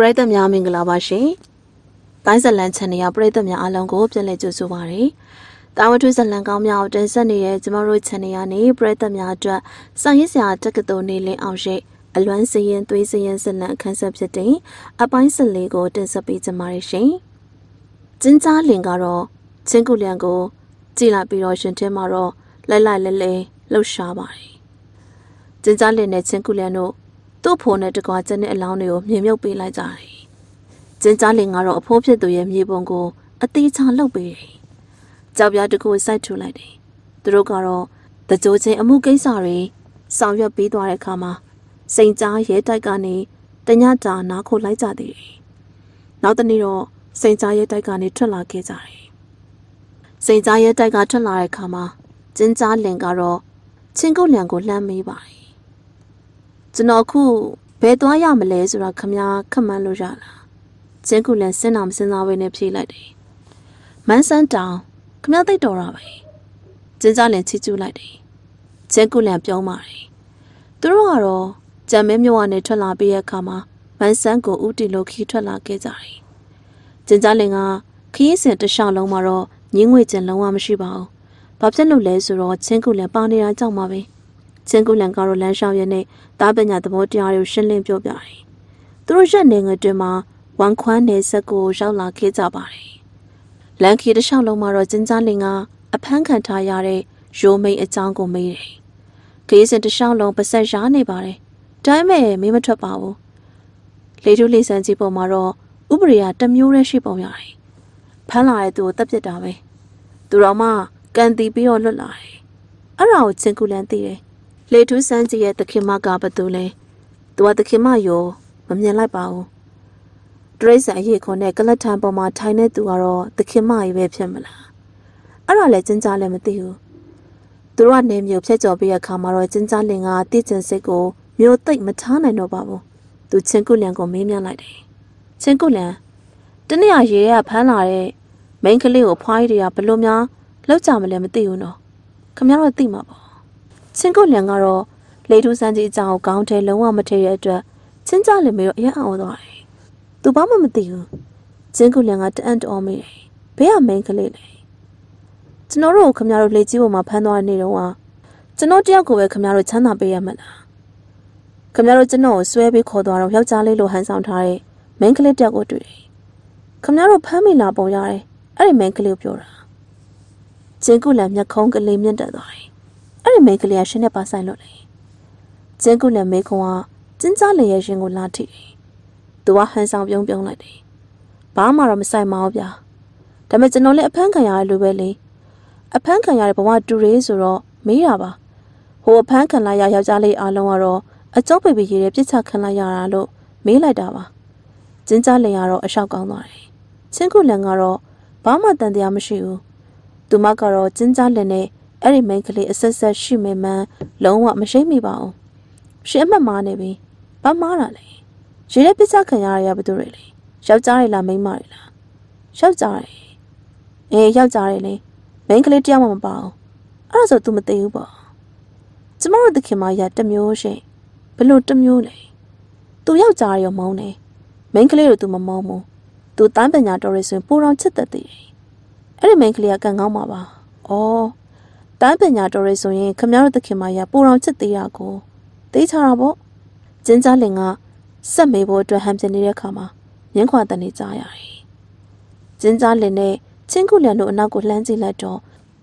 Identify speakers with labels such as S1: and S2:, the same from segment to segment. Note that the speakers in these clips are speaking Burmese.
S1: ပရိသတ်များမင်္ဂလာပါရှင်။တိုင်းဇလန်ချန်နယ်ရပရိသတ်များအားလုံးကိုပြန်လည်ကြိုဆိုပါရစေ။တာဝတ္ထုဇလန်ကောင်းများကိုတင်ဆက်နေတဲ့ကျမတို့ချန်နယ်ရနေပရိသတ်များအတွက်စာရေးဆရာတက္ကသိုလ်နေလင်းအောင်ရှိအလွမ်းစရင်သွေးစရင်ဇလန်အခန်းဆက်ဖြစ်တဲ့အပိုင်း၁၄ကိုတင်ဆက်ပေးကြပါရရှင်။ကျင်းကြားလင်ကတော့ချင်းကုလျံကို ကြည်လာပြီးတော့ရှင်ထဲမှာတော့လိုက်လိုက်လဲလဲလှုပ်ရှားပါတယ်။ကျင်းကြားလင်နဲ့ချင်းကုလျံတို့ သူ့ဖိုးနဲ့တကွာကျက်တဲ့အလောင်းတွေကိုမြေမြုပ်ပေးလိုက်ကြတယ်။ကျင်းကြားလင်ကတော့အဖိုးဖြစ်သူရဲ့မြေပုံကိုအသေးချာလှုပ်ပေးတယ်။ကြောက်ပြားတစ်ခုစိုက်ထူလိုက်တယ်။သူတို့ကတော့တကြိုချင်းအမှုကိစ္စတွေဆောင်ရွက်ပြီးသွားတဲ့အခါမှာစိန်ကြားရဲတိုက်ကနေတညတာနားခိုလိုက်ကြသေးတယ်။နောက်တနေ့တော့စိန်ကြားရဲတိုက်ကနေထွက်လာခဲ့ကြတယ်။စိန်ကြားရဲတိုက်ကထွက်လာတဲ့အခါမှာကျင်းကြားလင်ကတော့ချင်းကုတ်လျံကိုလှမ်းမေးပါတယ် ကျွန်တော်ခုဘယ်သွားရမလဲဆိုတာခမားခက်မှန်းလို့ရလားကျင်းကူလည်းစဉ်းတော်မစဉ်းစားဘဲနဲ့ဖြေလိုက်တယ်မန်းစန်းတောင်ခမားသိတော်တာပဲကျင်းစားလည်းချီကျူးလိုက်တယ်ကျင်းကူလည်းပြောပါတယ်သူတို့ကတော့ကြံမဲမြို့ကနေထွက်လာပြီးတဲ့အခါမှာမန်းစန်းကိုဥတီလို့ခီးထွက်လာခဲ့ကြတယ်ကျင်းစားလင်ကခီးစင်တခြားလုံးမှာတော့ညင်းငွေကျင်လုံးဝမရှိပါဘူးဘာဖြစ်လို့လဲဆိုတော့ချင်းကူလည်းပါနေတာကြောက်မှာပဲ ချင်းကူလန်ကတော့လမ်းလျှောက်ရတဲ့တားပညာသဘောတရားတွေကိုရှင်းလင်းပြောပြတယ်။သူတို့ရက်နေငယ်တွင်မှာဝန်ခွမ်းနယ်ဆက်ကိုရောက်လာခဲ့ကြပါတယ်။လန်ခီတစ်လျှောက်လုံးမှာတော့ကျင်းကြားလင်ကအဖမ်းခံထားရတဲ့ရိုးမိတ်အကြောင်းကိုမေးတယ်။ခေးစင်တစ်လျှောက်လုံးပါဆက်ရားနေပါတယ်။ဒါပေမဲ့မေးမထွက်ပါဘူး။လေထုလေဆန်းကြီးပေါ်မှာတော့ဥပရိယတမျိုးတည်းရှိပုံရတယ်။ဖမ်းလာတဲ့သူကိုတပ်ပစ်တာပဲ။သူတော်မှကန်တီပြီးတော့လွတ်လာတယ်။အဲ့ဒါကိုချင်းကူလန်သိတယ် လေထူးစန်းကြီးရဲ့သခင်မကဘသူလဲသူကသခင်မရောမမြင်လိုက်ပါဘူးတရိษံအရေးခွန်နဲ့ကလတ်ထန်ပေါ်မှာထိုင်တဲ့သူကတော့သခင်မကြီးပဲဖြစ်မလားအဲ့ဒါလည်းကျင်းကြားလည်းမသိဘူးသူတို့ကနေမျိုးဖြတ်ကျော်ပြီးရခါမှာတော့ကျင်းကြားလင်ကတိကျင်စိတ်ကိုမျိုးသိမ့်မထားနိုင်တော့ပါဘူးသူချင်းကုလန်ကိုမေးမြန်းလိုက်တယ်ချင်းကုလန်တနေ့ရေရဖမ်းလာတဲ့မိန်းကလေးကိုဖွားရည်တွေကဘလို့များလောက်ကြမလဲမသိဘူးနော်ခမရတော့သိမှာပေါ့ ချင်းကုတ်လန်ကတော့လေထူးစမ်းကြီးအကြောင်းကိုကောင်းထဲလုံးဝမထည့်ရတဲ့အတွက်ချင်းကြလင်မေတော့အရန်အောင်သွားတယ်။သူဘာမှမသိဘူး။ချင်းကုတ်လန်ကတအံ့တော်မိတယ်။ဘေးကမိန်ကလေးလေ။ကျွန်တော်တို့ခမရတို့လေကြီးပေါ်မှာဖမ်းသွားတဲ့နေ့တုန်းကကျွန်တော်တယောက်ကိုပဲခမရတို့ချမ်းသာပေးရမှာလား။ခမရတို့ကျွန်တော်ကိုဆွဲပြီးခေါ်သွားတော့ယောက်ျားလေးလိုဟန်ဆောင်ထားတဲ့မိန်ကလေးတယောက်ကိုတွေ့တယ်။ခမရတို့ဖမ်းမိလာပုံရတယ်။အဲ့ဒီမိန်ကလေးကိုပြောတာ။ချင်းကုတ်လန်မျက်ခုံးကလေးမြင့်တက်သွားတယ် အဲ့ဒီမိန်းကလေးကရှင်နဲ့ပါဆိုင်လို့လေကျင်းကုလည်းမေခွန်ကကျင်းကြားလေရဲ့ရှင်ကိုလာထိတယ်သူကဟန်ဆောင်ပြုံးပြုံးလိုက်တယ်ဘာမှတော့မဆိုင်ပါဘူးဗျာဒါပေမဲ့ကျွန်တော်လည်းအဖမ်းခံရတဲ့လူပဲလေအဖမ်းခံရတဲ့ဘဝတူရေးဆိုတော့မေးတာပါဟိုအဖမ်းခံလိုက်ရယောက်ျားလေးအားလုံးကတော့အကျုပ်ပေပေရေးတဲ့ပြစ်ချခံလိုက်ရတာလို့မေးလိုက်တာပါကျင်းကြားလေကတော့အလျှောက်ကောင်းသွားတယ်ချင်းကုလန်ကတော့ဘာမှတန်တရားမရှိဘူးသူမကတော့ကျင်းကြားလက်နဲ့ အဲ့ဒီမိန်းကလေးအဆက်ဆက်ရှိမေမှန်းလုံးဝမရှိမိပါဘူးရှင်အမှတ်မားနေပြီဘာမားတာလဲရေတဲ့ပစ္စခံရရဘသူတွေလဲယောက်ျားတွေလားမိန်းမတွေလားယောက်ျားတွေအေးယောက်ျားတွေလေမိန်းကလေးတယောက်မှမပါဘူးအဲ့ဒါဆို तू မသိဘူးပေါ့ကျမတို့တခင်မရတမျိုးရှင်ဘလို့တမျိုးလဲ तू ယောက်ျားရောမုန်းတယ်မိန်းကလေးကို तू မမုန်းဘူး तू တန်းပညာတော်ရဆိုရင်ပိုတော်ချစ်တတ်တယ်အဲ့ဒီမိန်းကလေးကကန်ကောင်းပါပါဩ တန်းပညာတော်ရဲဆိုရင်ခမရတို့သခင်မရပူတော်ချစ်သေးတာကိုသိချတာပေါ့ကျင်းကြားလင်ကဆက်မေးဖို့အတွက်ဟန်ပြနေတဲ့အခါမှာမြင်းခွာတန်နေကြရတယ်ကျင်းကြားလင်နဲ့ချင်းခုလျံတို့အနောက်ကိုလှမ်းကြည့်လိုက်တော့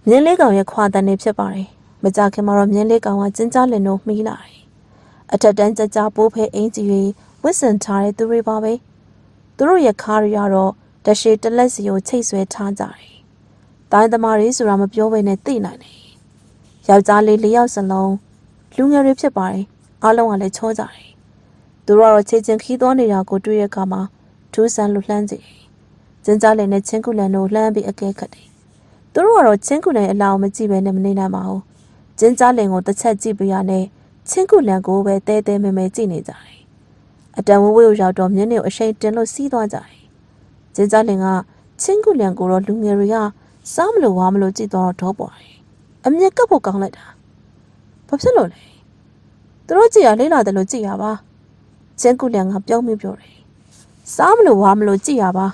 S1: မြင်းလေးကောင်ရဲ့ခွာတန်နေဖြစ်ပါတယ်မကြခင်မှာတော့မြင်းလေးကောင်ကကျင်းကြားလင်တို့မှီးလာတယ်အထက်တန်းကြကြပိုးဖဲအင်ကြီးတွေဝစ်စင်ထားတဲ့သူတွေပါပဲသူတို့ရဲ့ခါးရတော့တရှိတလက်စီကိုချိတ်ဆွဲထားကြတယ်တိုင်းသမားတွေဆိုတာမပြောဘဲနဲ့သိနိုင်တယ် ယောက်ျားလေးလေးယောက်စလုံးလူငယ်တွေဖြစ်ပါတယ်အားလုံးကလည်းချောကြတယ်သူတို့ကတော့ခြေချင်းခီးသွားနေတာကိုတွေ့ရခါမှာဒူးဆန်လူလှမ်းကြည့်ကျင်းကြားလည်နဲ့ချင်းကုလန်တို့လှမ်းပြီးအကဲခတ်တယ်သူတို့ကတော့ချင်းကုလန်အလောင်းမကြည့်ပဲနဲ့မနေနိုင်ပါဘူးကျင်းကြားလင်ကိုတစ်ချက်ကြည့်ပြရနဲ့ချင်းကုလန်ကိုပဲတဲတဲမဲမဲကြည့်နေကြတယ်အတန်ဝဝကိုရောက်တော့မြင်းနေကိုအရှိန်တင်လို့စီးသွားကြတယ်ကျင်းကြားလင်ကချင်းကုလန်ကိုတော့လူငယ်တွေကစားမလို့ဝါမလို့ကြည့်သွားတော့တော့ပေါ်တယ် အမြင်ကပ်ဖို့ကောင်းလိုက်တာဘာဖြစ်လို့လဲသူတို့ကြည်ရလေးလာတယ်လို့ကြည်ရပါကျင်းကူလျံကပြောင်းပြီးပြောတယ်စားမလို့ဝါမလို့ကြည်ရပါ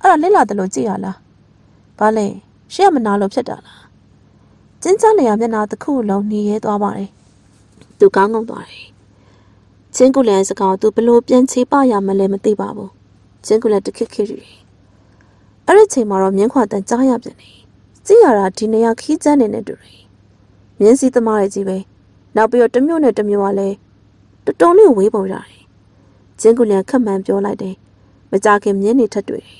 S1: အဲ့ဒါလစ်လာတယ်လို့ကြည်ရလားဘာလဲရှေ့မနာလို့ဖြစ်တာလားကျင်းချနေရမျက်နှာတစ်ခုလုံးနေရဲသွားပါတယ်သူကောင်းကောင်းသွားတယ်ချင်းကူလည်းစကားသူဘလို့ပြန်ချေပရမလဲမသိပါဘူးချင်းကူလည်းတခက်ခက်ရီအဲ့ဒီချိန်မှာတော့မြင်းခွာတန်ကြားရပြန်တယ် ကြည်ရတာဒီနေရာခီးကျန်းနေတဲ့တူတယ်မြင်းစည်းသမားတွေကြီးပဲနောက်ပြီးတော့တစ်မျိုးနဲ့တစ်မျိုးကလည်းတော်တော်လေးဝေးပုံရတယ်ကျင်းကူလည်းခက်မှန်ပြောလိုက်တယ်မကြခင်မြင်းနေထက်တွေ့တယ်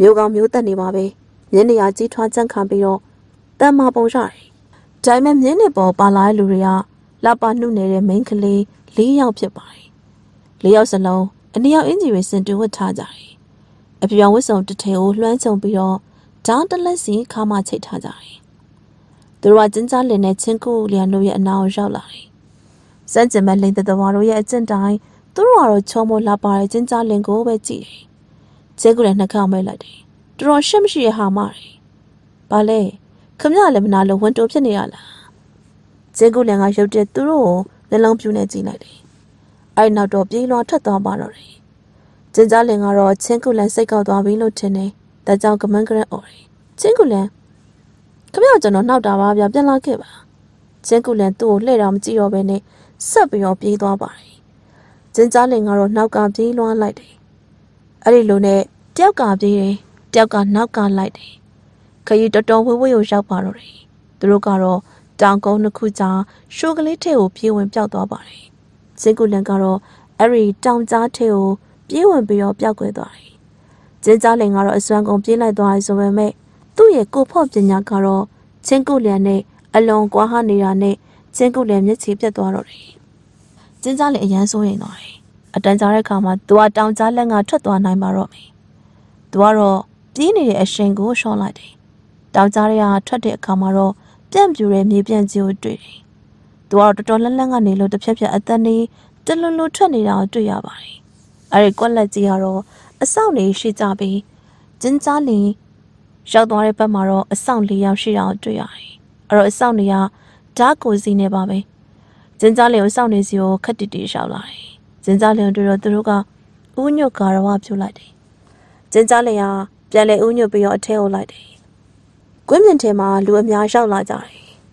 S1: မျိုးကောင်မျိုးတက်နေပါပဲမြင်းနေရာကြီးထွားကြန့်ခံပြီးတော့တမ်းမပုံရတယ်ဒါပေမဲ့မြင်းနေပေါ်ပါလာတဲ့လူတွေကလပနှုတ်နေတဲ့မိန်းကလေး၄ယောက်ဖြစ်ပါတယ်၄ယောက်စလုံးအနည်းရောက်အင်ဂျီတွေစင်တူဝတ်ထားကြတယ်အပြောင်ဝတ်စုံတစ်ထည်ကိုလွှမ်းခြုံပြီးတော့ ဓာတ်တလက်စီခါမှချိတ်ထားကြတယ်သူတို့ကကျင်းကြားလင်နဲ့ချင်းကူလျံတို့ရဲ့အနာကိုရောက်လာတယ်စန့်ကျင်မဲ့လိန်တတော်တို့ရဲ့အကျင့်တိုင်းသူတို့ကတော့ချုံမလာပါတဲ့ကျင်းကြားလင်ကိုပဲကြည့်တယ်ကျဲကူလည်းနှက်ခါမဲလိုက်တယ်တော်တော်ရှက်မရှိရဟာမတယ်ဘာလဲခမရလည်းမနာလို့ဝန်တိုဖြစ်နေရလားကျဲကူလည်းကရုတ်တဲ့သူတို့ကိုနှလုံးပြူနေကြည့်လိုက်တယ်အဲ့နောက်တော့ပြေးလွှာထွက်သွားပါတော့တယ်ကျင်းကြားလင်ကတော့ချင်းကူလည်းစိတ်ကောက်သွားပြီလို့ထင်တယ် ဒါကြောင့်ကမန်းကရက်អော်တယ်ချင်းကူလည်းခမရကျွန်တော်နှောက်တာပါဗျပြန်လာခဲ့ပါချင်းကူလည်းသူ့ကိုလှည့်တော့မကြည့်တော့ဘဲနဲ့ဆက်ပြီးတော့ပြေးသွားပါတယ်ကျင်းကြားလင်ကတော့နောက်ကပြေးလွှားလိုက်တယ်အဲ့ဒီလိုနဲ့တယောက်ကပြေးတယ်တယောက်ကနောက်ကလိုက်တယ်ခရီးတော်တော်ဝေးဝေးကိုရောက်ပါတော့တယ်သူတို့ကတော့တောင်ကုန်းတစ်ခုကြားရှိုးကလေးထဲကိုပြေးဝင်ပျောက်သွားပါတယ်စင်ကူလန်ကတော့အဲ့ဒီတောင်ကြားထဲကိုပြေးဝင်ပြီးတော့ပျောက်ကွယ်သွားတယ် ကျင်းကြားလင်ကတော့အစွမ်းကုန်ပြေးလိုက်သွားတယ်ဆိုပေမဲ့သူ့ရဲ့ကိုဖော့ပညာကတော့ချင်းကုလန်နဲ့အလွန်ကွာဟနေတာနဲ့ချင်းကုလန်မျက်ခြေပြတ်သွားတော့တယ်ကျင်းကြားလင်အရန်ဆိုးရင်သွားတယ်အတန်ကြာတဲ့အခါမှာသူကတောင်ကြားလက်ကထွက်သွားနိုင်ပါတော့မယ်သူကတော့ပြေးနေတဲ့အရှင်ကိုရှော့လိုက်တယ်တောင်ကြားတွေကထွက်တဲ့အခါမှာတော့ပြန့်ပြူတဲ့မြေပြန့်ကြီးကိုတွေ့တယ်သူကတော့တော်တော်လန့်လန့်ကနေလို့တစ်ဖြက်ဖြက်အသက်နေတလွန်လွန်ထွက်နေတာကိုတွေ့ရပါတယ်အဲ့ဒီကွက်လက်ကြီးကတော့ အဆောက်နေရှိကြပြီးကျင်းကြားလင်ရောက်သွားတဲ့ဘက်မှာတော့အဆောက်လေးယောက်ရှိတာကိုတွေ့ရတယ်အဲ့တော့အဆောက်နေကဓာတ်ကိုစီနေပါပဲကျင်းကြားလင်ကိုစောင့်နေစီကိုခက်တီတီရှောက်လာတယ်ကျင်းကြားလင်တို့တော့သူတို့ကဥညွတ်ကာရဝပြုလိုက်တယ်ကျင်းကြားလင်ကပြန်လဲဥညွတ်ပြီးတော့အထဲကိုလိုက်တယ်ကွင်းပြင်ထဲမှာလူအများရောက်လာကြတယ်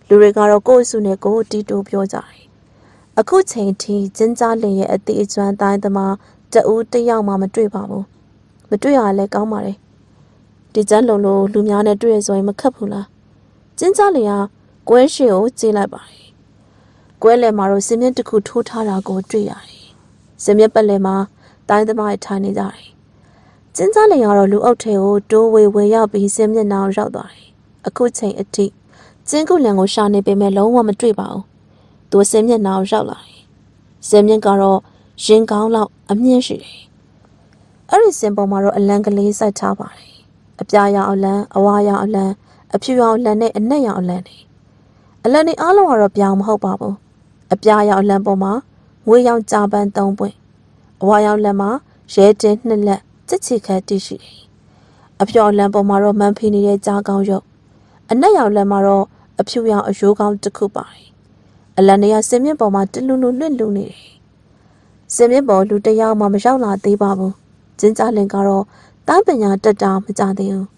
S1: လူတွေကတော့ကိုယ့်အစုနဲ့ကိုယ်တီတိုးပြောကြတယ်အခုချိန်ထိကျင်းကြားလင်ရဲ့အသေးအကျွမ်းတိုင်းသမားတအူးတယောက်မှမတွေ့ပါဘူးမ တွေ့ရလဲကောင်းပါတယ်ဒီကျန်းလုံလို့လူများနဲ့တွေ့ရဆိုရင်မခက်ဘူးလားကျင်းကြားလင်ကကွဲရှင်ကိုကြည့်လိုက်ပါတယ်ကွဲလယ်မှာတော့စင်မြင့်တစ်ခုထိုးထားတာကိုတွေ့ရတယ်စင်မြင့်ပတ်လည်မှာတိုင်းသမားထိုင်နေကြတယ်ကျင်းစားလင်ကတော့လူအုပ်ထဲကိုတိုးဝေဝေရောက်ပြီးစင်မြင့်နာရောက်သွားတယ်အခုချိန်အထိကျင်းကုလန်ကိုရှာနေပေမဲ့လုံးဝမတွေ့ပါဘူးသူစင်မြင့်နာရောက်လာတယ်စင်မြင့်ကတော့ရင်ကောင်းလောက်အမြင့်ရှိတယ် အဲ့ဒီစင်ပေါ်မှာတော့အလံကလေးစိုက်ထားပါတယ်အပြာရောင်အလံအဝါရောင်အလံအဖြူရောင်အလံနဲ့အနက်ရောင်အလံတွေအလံတွေအားလုံးကတော့ပြောင်းမဟုတ်ပါဘူးအပြာရောင်အလံပေါ်မှာငွေရောင်ကြာပန်း၃ပွင့်အဝါရောင်လက်မှာရဲတင်းနှစ်လက်ချစ်ချီခတ်တည်ရှိတယ်အဖြူရောင်လံပေါ်မှာတော့မန်ဖီနေတဲ့ကြားကောင်းရုပ်အနက်ရောင်လက်မှာတော့အဖြူရောင်အယိုးကောင်းတစ်ခုပါတယ်အလံတွေကစင်မြင့်ပေါ်မှာတလူလူလွင့်လူနေတယ်စင်မြင့်ပေါ်လူတယောက်မှမရောက်လာသေးပါဘူး ကျင်းကြလင်ကတော့တားပညာတက်တာမကြသေးဘူး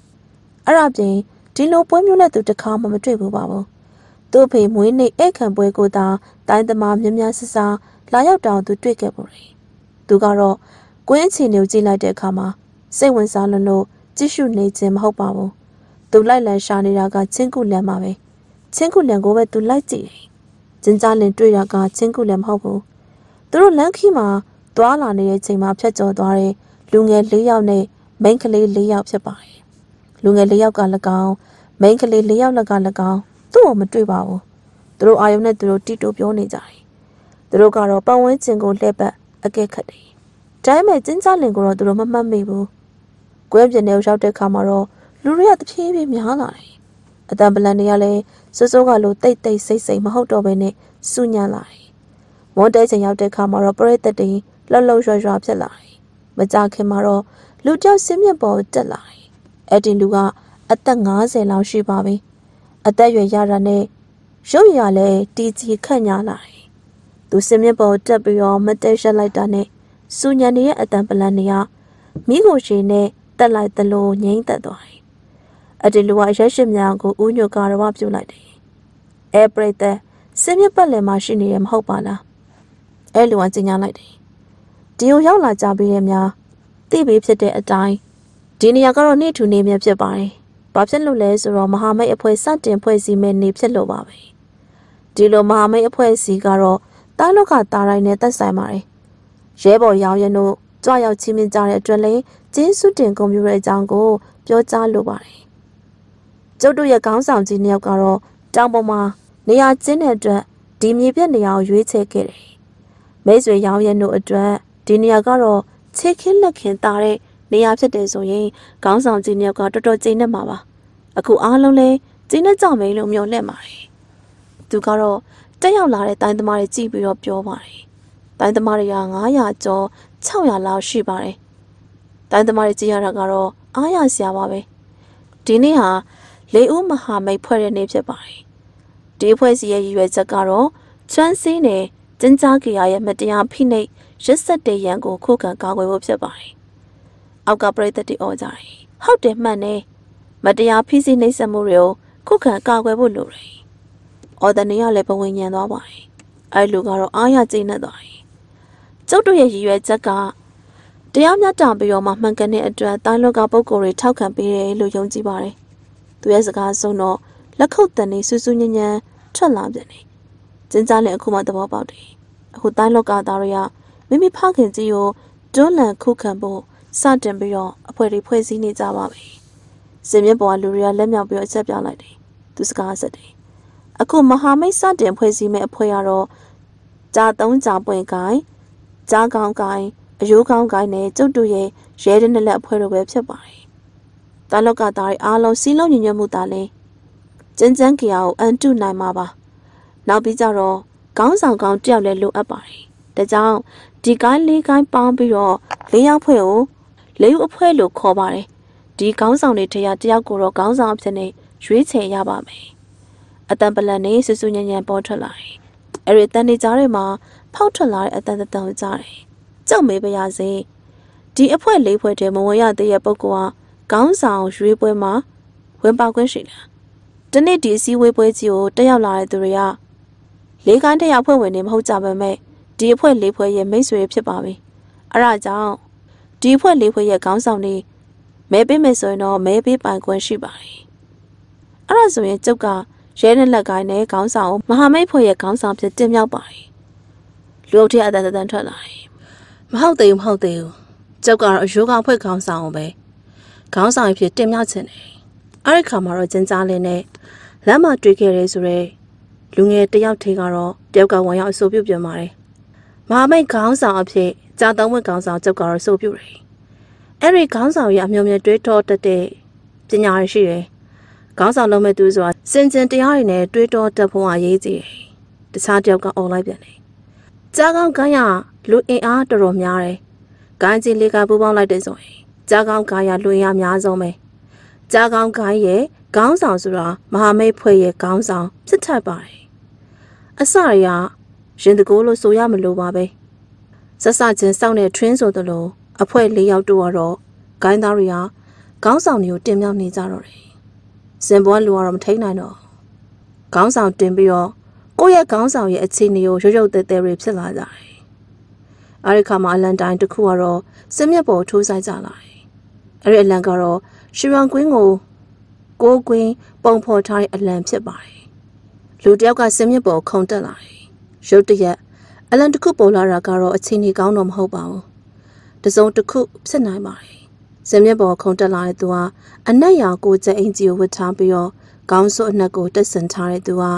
S1: အဲ့ဒါပြင်ဒီလိုပွဲမျိုးနဲ့သူတခါမှမတွေ့ဘူးပါဘူးသူ့ဖေမွေးနေ့ဧကန်ပွဲကိုသာတိုင်းသမားမြများဆဆာလာရောက်တောင်သူတွေ့ခဲ့ပုံတယ်သူကတော့ကွင်းအခြေအနေကိုကြည့်လိုက်တဲ့အခါမှာစိတ်ဝင်စားလွန်းလို့ကြည့်ရှုနေခြင်းမဟုတ်ပါဘူးသူလိုက်လံရှာနေတာကချင်းကုလန်ပါပဲချင်းကုလန်ကိုပဲသူလိုက်ကြည့်တယ်ကျင်းကြားလင်တွေ့တာကချင်းကုလန်မဟုတ်ဘူးသူတို့လမ်းခီးမှာသွားလာနေတဲ့ချိန်မှာဖြတ်ကျော်သွားတဲ့ လူငယ်၄ယောက်နဲ့မိန်းကလေး၄ယောက်ဖြစ်ပါတယ်လူငယ်၄ယောက်က၎င်းမိန်းကလေး၄ယောက်လက်က၎င်းသူ့ကိုမတွေ့ပါဘူးသူတို့အာယုံနဲ့သူတို့တီတိုပြောနေကြတယ်သူတို့ကတော့ပတ်ဝန်းကျင်ကိုလှည့်ပတ်အကဲခတ်တယ်ဒါပေမဲ့ကျင်းကြားလင်ကိုတော့သူတို့မမှတ်မိဘူးကွဲပြင်းနေရောက်တဲ့ခါမှာတော့လူတွေကတဖြည်းဖြည်းများလာတယ်အတန်ပလန်တွေကလည်းစိုးစိုးကလိုတိတ်တိတ်ဆိတ်ဆိတ်မဟုတ်တော့ဘဲနဲ့စူညံလာတယ်မွန်တဲချိန်ရောက်တဲ့ခါမှာတော့ပရိသတ်တွေလှုပ်လှုပ်ရွှဲရွှဲဖြစ်လာတယ် မကြခင်မှာတော့လူတယောက်ဆင်းမြက်ပေါ်တက်လာတယ်အဲ့ဒီလူကအသက်50လောက်ရှိပါပြီအသက်ရွယ်ရတာနဲ့ရုပ်ရည်လည်းတီကြီးခန့်ညာလာတယ်သူဆင်းမြက်ပေါ်တက်ပြီးတော့မတဲရှက်လိုက်တာနဲ့စူညံနေရဲ့အတန်ပလန်တွေကမိကိုရှင်နဲ့တက်လိုက်သလိုငိမ့်သက်သွားတယ်အဒီလူကရက်ရှိမြောင်ကိုဦးညွတ်ကာရဝပြုတ်လိုက်တယ်အဲပရိသတ်စင်မြပတ်လည်မှာရှိနေရမဟုတ်ပါလားအဲလူကကြီးညာလိုက်တယ် ဒီကိုရောက်လာကြပြီးတဲ့များသိပြီးဖြစ်တဲ့အတိုင်းဒီနေရာကတော့နေ့ထူနေမြဖြစ်ပါတယ်ဘာဖြစ်လို့လဲဆိုတော့မဟာမိတ်အဖွဲ့စတင်ဖွဲ့စည်းမဲ့နေဖြစ်လို့ပါပဲဒီလိုမဟာမိတ်အဖွဲ့အစည်းကတော့တားလောက်ကတားတိုင်းနဲ့သက်ဆိုင်ပါတယ်ရဲဘော်ရောင်ရင်တို့ကြွရောက်ချင်းမြင်ကြတဲ့အတွက်လည်းကျင်းစုတင်ကွန်ပျူတာအကြောင်းကိုပြောကြားလိုပါတယ်ကျုပ်တို့ရဲ့ခေါင်းဆောင်ကြီးနှစ်ယောက်ကတော့တောင်ပေါ်မှာနေရာကျင်းတဲ့အတွက်ဒီမြေပြက်နေရာကိုရွေးချယ်ခဲ့တယ်မိတ်ဆွေရောင်ရင်တို့အတွက် ဒီနေရာကတော့ချေခင်းလက်ခင်တာတဲ့နေရာဖြစ်တယ်ဆိုရင်ခေါင်းဆောင်ကြီးနှစ်ယောက်ကတော်တော်ကျင်းနေမှာပါအခုအားလုံးလဲကျင်းနေကြမယ်လို့မျှော်လင့်ပါတယ်သူကတော့တက်ရောက်လာတဲ့တိုင်းသမားတွေကြည့်ပြီးတော့ပြောပါတယ်တိုင်းသမားတွေက900ကျော်600လောက်ရှိပါတယ်တိုင်းသမားတွေကြည့်ရတာကတော့အားရစရာပါပဲဒီနေ့ဟာလေဦးမဟာမိတ်ဖွဲ့တဲ့နေ့ဖြစ်ပါတယ်ဒီအဖွဲ့စီရဲ့ရည်ရွယ်ချက်ကတော့ချမ်းစင်းနဲ့ကျင်းကြားကြရရဲ့မတရားဖိနှိပ် ရစ်ဆက်တဲ့ရန်ကိုခုခံကာကွယ်ဖို့ဖြစ်ပါတယ်အောက်ကပရိသတ်တွေអော်ကြတယ်ဟုတ်တယ်မှန်တယ်မတရားဖိစီးနှိပ်စက်မှုတွေကိုခုခံကာကွယ်ဖို့လိုတယ်အော်ဒနီကလည်းပဝင်ညံသွားပါတယ်အဲ့လူကတော့အားရကျိနေသွားတယ်ကျုပ်တို့ရဲ့ရည်ရွယ်ချက်ကတရားမျှတပြီးတော့မှမှန်ကန်တဲ့အတွက်တိုင်းလောကပုံကိုယ်တွေထောက်ခံပေးတယ်လို့ယုံကြည်ပါတယ်သူရဲ့စကားဆုံးတော့လက်ခုပ်တန်နေဆူဆူညံ့ညံ့ထွက်လာပြန်တယ်ကျင်းကြားလည်းအခုမှသဘောပေါက်တယ်အခုတိုင်းလောကသားတွေက မိမိဖခင်ကြီးကိုတွန်းလှန်ခုခံဖို့စတင်ပြီးတော့အဖွဲ့တွေဖွဲ့စည်းနေကြပါပြီ။စင်မြင့်ပေါ်ကလူတွေကလက်မြောက်ပြီးအချက်ပြလိုက်တယ်။သူစကားဆက်တယ်။အခုမဟာမိတ်စတင်ဖွဲ့စည်းမဲ့အဖွဲ့ကတော့ဂျာသုံးဂျာပွင့်ကိုင်းဂျာကောင်းကိုင်းအယိုးကောင်းကိုင်းနဲ့ကျုပ်တို့ရဲ့ရဲတဲ့နဲ့လက်အဖွဲ့တို့ပဲဖြစ်ပါတယ်။တာလောက်ကသားတွေအားလုံးစီးလုံးညီညွတ်မှုသားလဲကျန်းကျန်းကြအောင်အန်တုနိုင်မှာပါ။နောက်ပြီးကြတော့ခေါင်းဆောင်ကောင်းတယောက်လည်းလိုအပ်ပါတယ်။ ဒါကြောင့်ဒီကိုင်းလေးကိုင်းပေါင်းပြီးတော့လေးယောက်ဖွဲ့ကိုလေးဦးအဖွဲ့လို့ခေါ်ပါတယ်ဒီခေါင်းဆောင်တွေထရတယောက်ကိုတော့ခေါင်းဆောင်အဖြစ်နဲ့ရွေးချယ်ရပါမယ်အတန်ပလန်နဲ့ဆူဆူညံ့ညံ့ပေါ်ထွက်လာတယ်အဲ့ဒီတန်နေကြားတွေမှာဖောက်ထွက်လာတဲ့အတန်တန်ကြားတယ်ကြောက်မေးပါရစေဒီအဖွဲ့လေးဖွဲ့တည်းမဝင်ရသေးတဲ့ပုဂ္ဂိုလ်ဟာခေါင်းဆောင်ရွေးပွဲမှာဝင်ပါခွင့်ရှိလားဒီနေ့ဒီစည်းဝေးပွဲကြီးကိုတက်ရောက်လာတဲ့သူတွေကလေးကိုင်းတက်ရောက်ဖွဲ့ဝင်နေမဟုတ်ကြပါမဲ့ ဒီအဖွဲ့လေးဖွဲ့ရဲ့မိတ်ဆွေဖြစ်ပါပြီအဲဒါကြောင့်ဒီအဖွဲ့လေးဖွဲ့ရဲ့ခေါင်းဆောင်တွေမဲပေးမယ်ဆိုရင်တော့မဲပေးပိုင်ခွင့်ရှိပါတယ်။အဲ့ဒါဆိုရင်ကျုပ်ကရဲနဲ့လက်ကိုင်းနဲ့ခေါင်းဆောင်မဟာမိတ်ဖွဲ့ရဲ့ခေါင်းဆောင်ဖြစ်တင်မြောက်ပါတယ်။လူအုပ်ထဲအတန်တန်ထွက်လာတယ်။မဟုတ်သေးဘူးမဟုတ်သေးဘူး။ကျုပ်ကတော့အယိုးကောင်ဖွဲ့ခေါင်းဆောင်ပဲ။ခေါင်းဆောင်ဖြစ်တင်မြောက်ခြင်းတယ်။အဲ့ဒီခါမှာတော့ကျင်းကြားလင်းနဲ့လမ်းမှာတွေ့ခဲ့ရဲဆိုရဲလူငယ်တယောက်ထေကတော့တယောက်ကဝင်ရောက်အဆိုပြုပြန်ပါတယ်။ မဟာမိတ်ခေါင်းဆောင်အဖြစ်ကြာသုံးဝက်ခေါင်းဆောင်ကျုပ်ကတော့ဆိုပြုတယ်။အဲ့ဒီခေါင်းဆောင်ရဲ့အမျိုးမျိုးတွေးတောတတ်တဲ့ပညာရရှိတယ်။ခေါင်းဆောင်လုံးမဲ့သူဆိုတာစင်ကျင်တရားတွေနဲ့တွေးတောတတ်ဖို့အရေးကြီးတယ်။တခြားတယောက်ကអော်လိုက်ပြန်တယ်။ကြာကောင်းကိုင်းရလူအင်အားတော်တော်များတယ်။ကိုင်းကြီးလေးကပူပေါင်းလိုက်တဲ့ဆိုရင်ကြာကောင်းကိုင်းရလူအင်အားများဆုံးပဲ။ကြာကောင်းကိုင်းရဲ့ခေါင်းဆောင်ဆိုတာမဟာမိတ်ဖွဲ့ရဲ့ခေါင်းဆောင်ဖြစ်ထပ်ပါတယ်။အစရ ရင်တကိုးလို့ဆိုရမလို့ပါပဲ။ဆက်စချင်းစောင့်တဲ့ train ဆိုသလိုအဖွဲ့၄ယောက်တို့ကတော့ဂိုင်းသားတွေကခေါင်းဆောင်တွေကိုတင်မြောက်နေကြတော့တယ်။စင်ပွားလူကတော့မထိန်နိုင်တော့။ခေါင်းဆောင်တင်ပြီးတော့ကိုယ့်ရဲ့ခေါင်းဆောင်ရဲ့အခြေအနေကိုရုပ်ရုပ်သဲသဲတွေဖြစ်လာကြတယ်။အဲဒီခါမှာအလန်တိုင်းတစ်ခုကတော့စင်မြက်ပေါ်ထိုးဆိုင်ကြလာတယ်။အဲဒီအလန်ကတော့ရှီရန်ကွင်းကိုကိုကွင်းပုံဖော်ထားတဲ့အလံဖြစ်ပါတယ်။လူတယောက်ကစင်မြက်ပေါ်ခုန်တက်လာတယ်။ ရုတ်တရက်အလံတစ်ခုပေါ်လာတာကတော့အချိန်ကြီးကောင်းတော့မဟုတ်ပါဘူး။တစုံတစ်ခုဖြစ်နိုင်ပါတယ်။ဇင်မြက်ပေါ်ခုံတက်လာတဲ့သူဟာအနက်ရောင်ကိုကျအင်ကြီးကိုဝတ်ထားပြီးတော့ခေါင်းစွပ်အနက်ကိုတက်ဆင်ထားတဲ့သူဟာ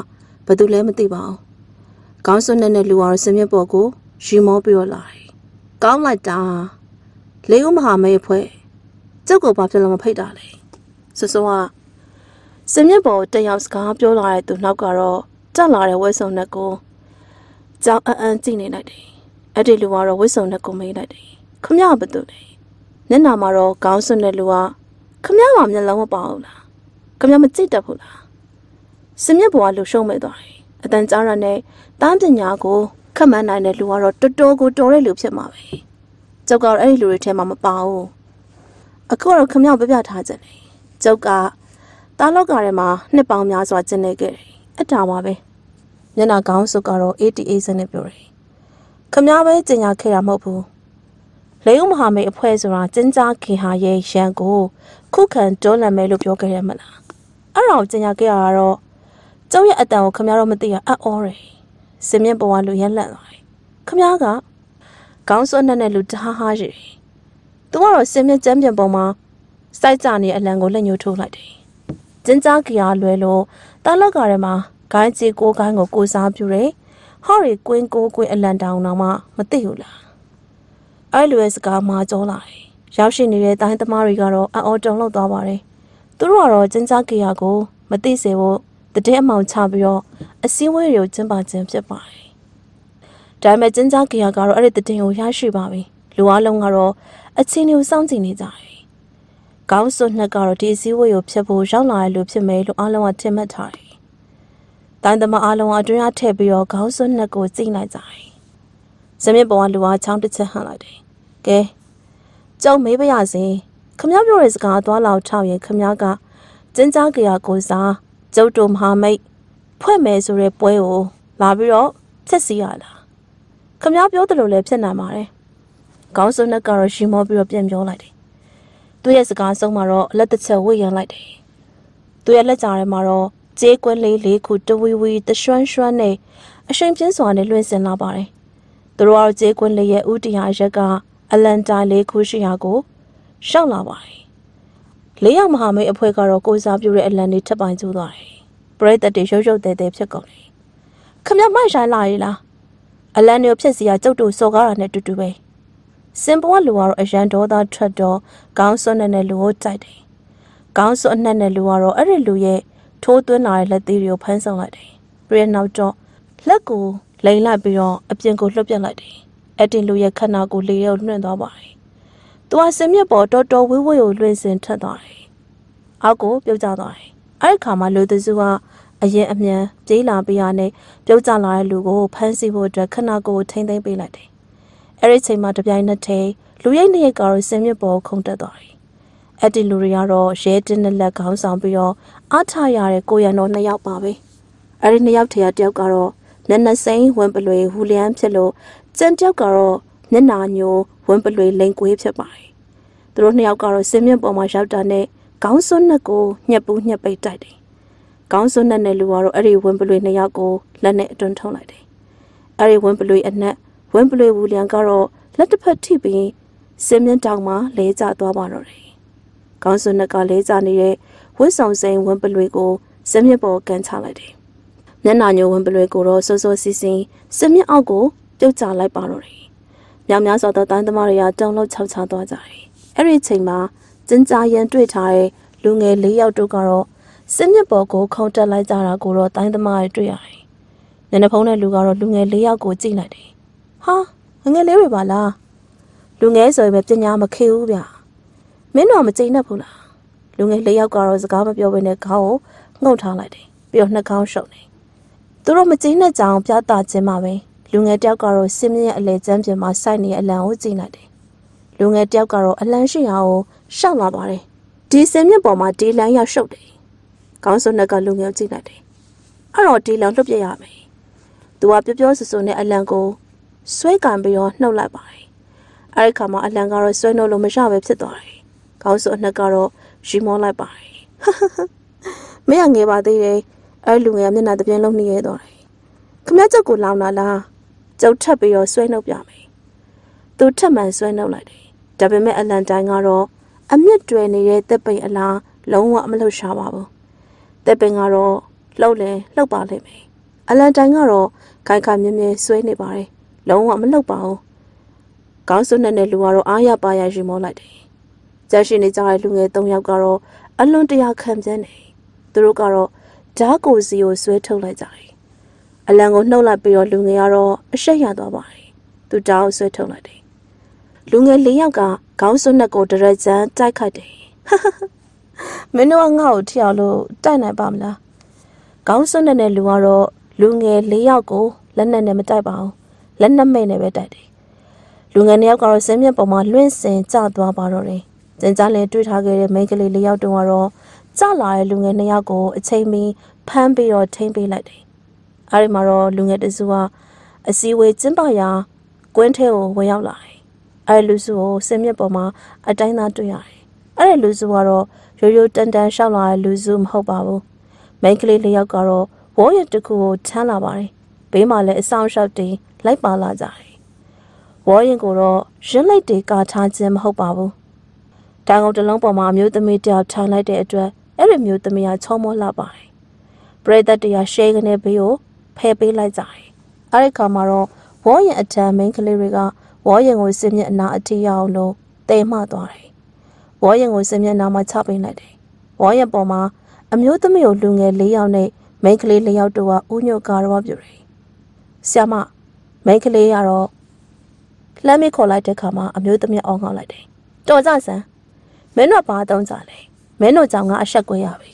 S1: ဘယ်သူလဲမသိပါဘူး။ခေါင်းစွပ်နဲ့နဲ့လူကတော့ဇင်မြက်ပေါ်ကိုရီမောပြီးတော့လာတယ်။ကောင်းလိုက်တာလေးဦးမဟာမိတ်ဖွဲ့ကျုပ်ကဘာဖြစ်လို့မဖိတ်တာလဲ။ဆဆိုကဇင်မြက်ပေါ်တက်ရောက်စကားပြောလာတဲ့သူနောက်ကတော့တက်လာတဲ့ဝဲဆုံနဲ့ကို ကြောင်အအန်ကြည့်နေလိုက်တယ်အဲ့ဒီလူကတော့ဝစ်စုံနဲ့ကိုမေးလိုက်တယ်ခမရဘာတူလဲမျက်နာမှာတော့ခေါင်းစွန်းတဲ့လူကခမရမှာမျက်လုံးမပေါဘူးလားခမရမကြည့်တတ်ဘူးလားစမြက်ဘွားလူရှုံးမဲ့သွားတယ်အတန်ကြားရတဲ့တားပညာကိုခက်မှန်းနိုင်တဲ့လူကတော့တော်တော်ကိုတော်တဲ့လူဖြစ်မှာပဲကျောက်ကတော့အဲ့ဒီလူတွေထဲမှာမပါဘူးအခုတော့ခမောက်ပြပြထားခြင်းလေကျုပ်ကတာလောက်ကထဲမှာနှစ်ပေါင်းများစွာကျင်နေခဲ့တယ်အတားပါပဲ မျက်နှာကောင်းစုကတော့88စနဲ့ပြောတယ်ခမောက်ပဲကျင်ညာခဲ့တာမဟုတ်ဘူးလေဦးမဟာမိတ်အဖွဲ့ဆိုတာကျင်းကြားခင်ဟာရဲ့ရန်ကို ခုခံတွန်းလှန်မယ်လို့ပြောခဲ့ရမလားအဲ့ဒါကိုကျင်ညာခဲ့ရတော့ကျုပ်ရဲ့အတန်ကိုခမောက်တော့မသိရအံ့ဩတယ်စင်မြင့်ပေါ်ကလူရက်လန့်သွားတယ်ခမောက်ကခေါင်းစွန်းနဲ့နဲ့လူတဟားဟားရှိတယ်သူကတော့စင်မြင့်ကျမ်းပြန်ပေါ်မှာစိုက်ကြနေအလံကိုလက်ညှိုးထိုးလိုက်တယ်။ကျင်းကြားကြရလွယ်လို့တာလောက်ကထဲမှာ ဂိုင်းကြီးကိုဂိုင်းကိုကိုစားပြူတယ်။ဟော်ရီကွင်းကိုကွင်းအလံတောင်တော့မှမသိဘူးလား။အဲ့လိုစကားမှကြောလာတယ်။ရောက်ရှိနေတဲ့တိုင်းသမားတွေကတော့အော်တုံလောက်သွားပါတယ်။သူတို့ကတော့ကျင်းကြားကြရကိုမသိစေဖို့တည်တဲ့အမောင်ချပြီးတော့အစည်းအဝေးတွေကိုကျင်းပခြင်းဖြစ်ပါတယ်။ဒါပေမဲ့ကျင်းကြားကြရကတော့အဲ့ဒီတည်ကိုရရှိပါပြီ။လူအလုံးကတော့အချင်းတွေကိုစောင့်ကြည့်နေကြတယ်။ခေါင်းစွပ်နှစ်ကတော့ဒီအစည်းအဝေးကိုဖျက်ဖို့ရောက်လာတဲ့လူဖြစ်မယ်လို့အားလုံးကထင်မှတ်ထားတယ်။ တိုင်းသမအားလုံးအတွင်းအထည့်ပြီးတော့ခေါင်းစွန်းနှစ်ကိုကြည့်လိုက်ကြတယ်။ဇမင်းပေါ်ကလူအားချောင်းတစ်ချက်ဟန်လိုက်တယ်။ကဲကျုံမေးပါရစေ။ခမပြောတဲ့စကားအသွားလောက်ထောက်ရင်ခမကကျင်းကြားကြရာကိုစားကျုပ်တို့မဟာမိတ်ဖွဲ့မယ်ဆိုတဲ့ပွဲကိုလာပြီးတော့ချက်စီရလား။ခမပြောတယ်လို့လည်းဖြစ်နိုင်ပါတယ်။ခေါင်းစွန်းနှစ်ကတော့ရှင်မောပြီးတော့ပြန်ပြောလိုက်တယ်။သူ့ရဲ့စကားဆုံးမှာတော့အလက်တစ်ချက်ဝေ့ရန်လိုက်တယ်။သူ့ရဲ့လက်ကြားထဲမှာတော့ ကျေးကွင်းလေးလေးခုတဝီဝီတရွှန်းရွှန်းနဲ့အရှိန်ပြင်းစွာနဲ့လွှင့်စင်လာပါတယ်။သူတို့ကတော့ကျေးကွင်းလေးရဲ့ဥတီယာရက်ကအလန်တိုင်းလေးခုရှိရာကိုရှောက်လာပါတယ်။လေးယောက်မဟာမိတ်အဖွဲ့ကတော့ကိုစားပြုတဲ့အလန်လေးထပ်ပိုင်ကျိုးသွားတယ်။ပရိသတ်တွေရုပ်ရုပ်တဲတဲဖြစ်ကုန်တယ်။ခမမိုက်ဆိုင်လာရီလား။အလန်တွေကိုဖြစ်စီရကျုပ်တို့စော်ကားတာနဲ့တူတူပဲ။စင်ပေါ်လူကတော့အရန်ဒေါသထွက်တော့ခေါင်းစွန်းနဲ့လူကိုကြိုက်တယ်။ခေါင်းစွန်းအနှက်နဲ့လူကတော့အဲ့ဒီလူရဲ့ ထိုးသွင်းလာတဲ့လက်သေးတွေကိုဖမ်းဆောင်လိုက်တယ်။ပြီးတဲ့နောက်တော့လက်ကိုလိန်လိုက်ပြီးတော့အပြင်ကိုလွှတ်ပြလိုက်တယ်။အဲ့ဒီလူရဲ့ခန္ဓာကိုယ်လေးရောလွှင့်သွားပါတယ်။သူကစင်မြက်ပေါ်တော်တော်ဝေးဝေးကိုလွှင့်စင်ထက်သွားတယ်။အောက်ကိုပြုတ်ကျသွားတယ်။အဲ့ဒီခါမှာလူသူစုကအရင်အမြန်ပြေးလာပြီးရနဲ့ပြုတ်ကျလာတဲ့လူကိုဖမ်းဆီးဖို့အတွက်ခန္ဓာကိုယ်ထိမ့်သိမ့်ပေးလိုက်တယ်အဲ့ဒီချိန်မှာတပြိုင်နက်တည်းလူရိတ်နှစ်ရက်ကတော့ဆင်မြစ်ပေါ်ခုန်တက်သွားတယ်။ အဲ့ဒီလူတွေကတော့ရဲတင်းနဲ့လက်ခေါင်းဆောင်ပြီးတော့အားထရတဲ့ကိုရန်တော်နှစ်ယောက်ပါပဲ။အဲ့ဒီနှစ်ယောက်ထဲကတယောက်ကတော့နက်နစိမ့်ဝင်ပလွေဟူလျန်းဖြစ်လို့ကျန်တယောက်ကတော့မျက်နာညိုဝင်ပလွေလိန်ကွေးဖြစ်ပါတယ်။သူတို့နှစ်ယောက်ကတော့ဆင်မြစ်ပေါ်မှာရောက်တာနဲ့ခေါင်းစွန်းနှစ်ကိုညှက်ပူးညှက်ပိတ်တိုက်တယ်။ခေါင်းစွန်းနှစ်နဲ့လူကတော့အဲ့ဒီဝင်ပလွေနှစ်ယောက်ကိုလက်နဲ့အတွန်းထုံလိုက်တယ်။အဲ့ဒီဝင်ပလွေအနက်ဝင်းပလွေဝူလျံကတော့လက်တစ်ဖက်ထိပြီးစင်မြင့်တောင်မှလဲကျသွားပါတော့တယ်။ ခေါင်းစွန်းကလဲကျနေတဲ့ဝစ်ဆောင်စိန်ဝင်းပလွေကိုစင်မြင့်ပေါ်ကန်ချလိုက်တယ်။မျက်နှာညိုဝင်းပလွေကိုတော့စိုးစိုးစီစီစင်မြင့်အောက်ကိုပြုတ်ကျလိုက်ပါတော့တယ်။များများစွာသောတိုင်းသမားတွေကတုံလို့ခြောက်ချသွားကြတယ်။အဲ့ဒီအချိန်မှာကျင်းကြားရန်တွေ့ထားတဲ့လူငယ်၄ယောက်တို့ကတော့စင်မြင့်ပေါ်ကိုခုန်တက်လိုက်ကြတာကိုတော့တိုင်းသမားတွေတွေ့ရတယ်။နည်းနည်းဖုံးတဲ့လူကတော့လူငယ်၄ယောက်ကိုကြည့်လိုက်တယ်ဟာငငယ်လေးတွေပါလားလူငယ်ဆိုရင်ပဲပညာမခေဘူးဗျ မင်းတော့မကြိမ်နဲ့ဘူးလားလူငယ်လေးယောက်ကတော့စကားမပြောဘဲနဲ့ခေါင်းကိုငုံထားလိုက်တယ်ပြီးတော့နှာခေါင်းရှုပ်နေသူတို့မကြိမ်နဲ့ကြောင်ပြတာခြင်းမှာပဲလူငယ်တယောက်ကတော့စင်မြင့်ရဲ့အလဲကျမ်းပြင်မှာစိုက်နေတဲ့အလံကိုကြည့်လိုက်တယ်လူငယ်တယောက်ကတော့အလံရှိရာကိုရှောက်လာပါတယ်ဒီစင်မြင့်ပေါ်မှာဒီလန်ရောက်ရှုပ်တယ်ခေါင်းစွန်းကလူငယ်ကိုကြည့်လိုက်တယ်အဲ့တော့ဒီလန်လွတ်ပြရမယ်သူကပြောပြောဆူဆူနဲ့အလံကိုဆွဲကန်ပြီးတော့နှုတ်လိုက်ပါတယ်။အဲဒီခါမှာအလံကတော့ဆွဲနှုတ်လို့မရပဲဖြစ်သွားတယ်။ ခေါင်းစုအနှက်ကတော့ရီမောလိုက်ပါတယ်။မင်းကငယ်ပါသေးတယ်။အဲလူငယ်ကမျက်နှာတပြင်းလုံးနှီးရဲသွားတယ်။ခမချက်ကိုလောင်လာလား။ကျုပ်ထပ်ပြီးတော့ဆွဲနှုတ်ပြမယ်။သူထပ်မှန်ဆွဲနှုတ်လိုက်တယ်။ဒါပေမဲ့အလံတိုင်းကတော့အမြင့်တွယ်နေတဲ့တက်ပိန်အလားလုံးဝမလှုပ်ရှားပါဘူး။တက်ပိန်ကတော့လှုပ်လဲလှုပ်ပါလိမ့်မယ်။အလံတိုင်းကတော့ခိုင်ခိုင်မြဲမြဲဆွဲနေပါတယ်လုံးဝမလှုပ်ပါဘူး။ခေါင်းစွန်းနဲ့လူကတော့အားရပါရရီမောလိုက်တယ်။ ကျရှိနေကြတဲ့လူငယ်၃ယောက်ကတော့အလွန်တရာခံပြင်းနေ။သူတို့ကတော့ဓာကိုစီကိုဆွဲထုတ်လိုက်ကြတယ်။အလံကိုနှုတ်လိုက်ပြီးတော့လူငယ်ကတော့အရှက်ရသွားပါတယ်။သူဓာကိုဆွဲထုတ်လိုက်တယ်။လူငယ်၄ယောက်ကခေါင်းစွန်းနဲ့ကိုဒရက်ချန်တိုက်ခိုက်တယ်။မင်းတို့ကငါ့ကိုထျောက်လို့တိုက်နိုင်ပါမလား။ခေါင်းစွန်းနဲ့လူကတော့လူငယ်၄ယောက်ကိုလက်နက်နဲ့မတိုက်ပါဘူးလက်နက်မိတ်နဲ့ပဲတိုက်တယ်လူငယ်နှစ်ယောက်ကတော့စင်းမြက်ပေါ်မှာလွင့်စင်ကျသွားပါတော့တယ် ကျန်ကြားလင်တွေ့ထားခဲ့တဲ့မိန်းကလေးလေးယောက်တုန်းကတော့ကြလာတဲ့လူငယ်နှစ်ယောက်ကိုအချိန်မီဖမ်းပြီးတော့ထိမ့်ပေးလိုက်တယ်။အဲဒီမှာတော့လူငယ်တစုကအစည်းအဝေးကျင်းပရာကွင်းထဲကိုဝင်ရောက်လာတယ်။အဲဒီလူစုကိုစင်မြစ်ပေါ်မှာအတိုင်းသားတွေ့ရတယ်။အဲဒီလူစုကတော့ရိုးရိုးတန်တန်ရှောက်လာတဲ့လူစုမဟုတ်ပါဘူး။မိန်းကလေးလေးယောက်ကတော့ဝေါ်ရတစ်ခုကိုချမ်းလာပါတယ်။ဘေးမှာလည်းအဆောင်ရှောက်တင်လိုက်ပါလာကြတယ်။ဝေါ်ရင်ကိုတော့ရင်းလိုက်တွေကာထားခြင်းမဟုတ်ပါဘူး။ တန်ကုန်တလုံးပေါ်မှာအမျိုးသမီးတယောက်ထိုင်လိုက်တဲ့အတွက်အဲ့ဒီမျိုးသမီးကချောမောလှပါတယ်။ပရိသတ်တရားရှဲကနေဘေးကိုဖယ်ပေးလိုက်ကြတယ်။အဲ့ဒီခါမှာတော့ဝေါ်ရင်အထံမိန်းကလေးတွေကဝေါ်ရင်ကိုစင်မြအနာအထီရအောင်လို့တိမ်မှသွားတယ်။ဝေါ်ရင်ကိုစင်မြနာမှာချပိတ်လိုက်တယ်။ဝေါ်ရင်ပေါ်မှာအမျိုးသမီးကိုလူငယ်၄ယောက်နဲ့မိန်းကလေး၄ယောက်တို့ကဥညွတ်ကာတော့ပြတယ်။ဆ iam မိန်းကလေးကတော့လှမ်းမခေါ်လိုက်တဲ့ခါမှာအမျိုးသမီးအောင်းကောက်လိုက်တယ်။တော်ကြဆန်း မင်းတို့ဘာသုံးကြလဲ။မင်းတို့ကြောင့်ငါအဆက်ကွဲရပြီ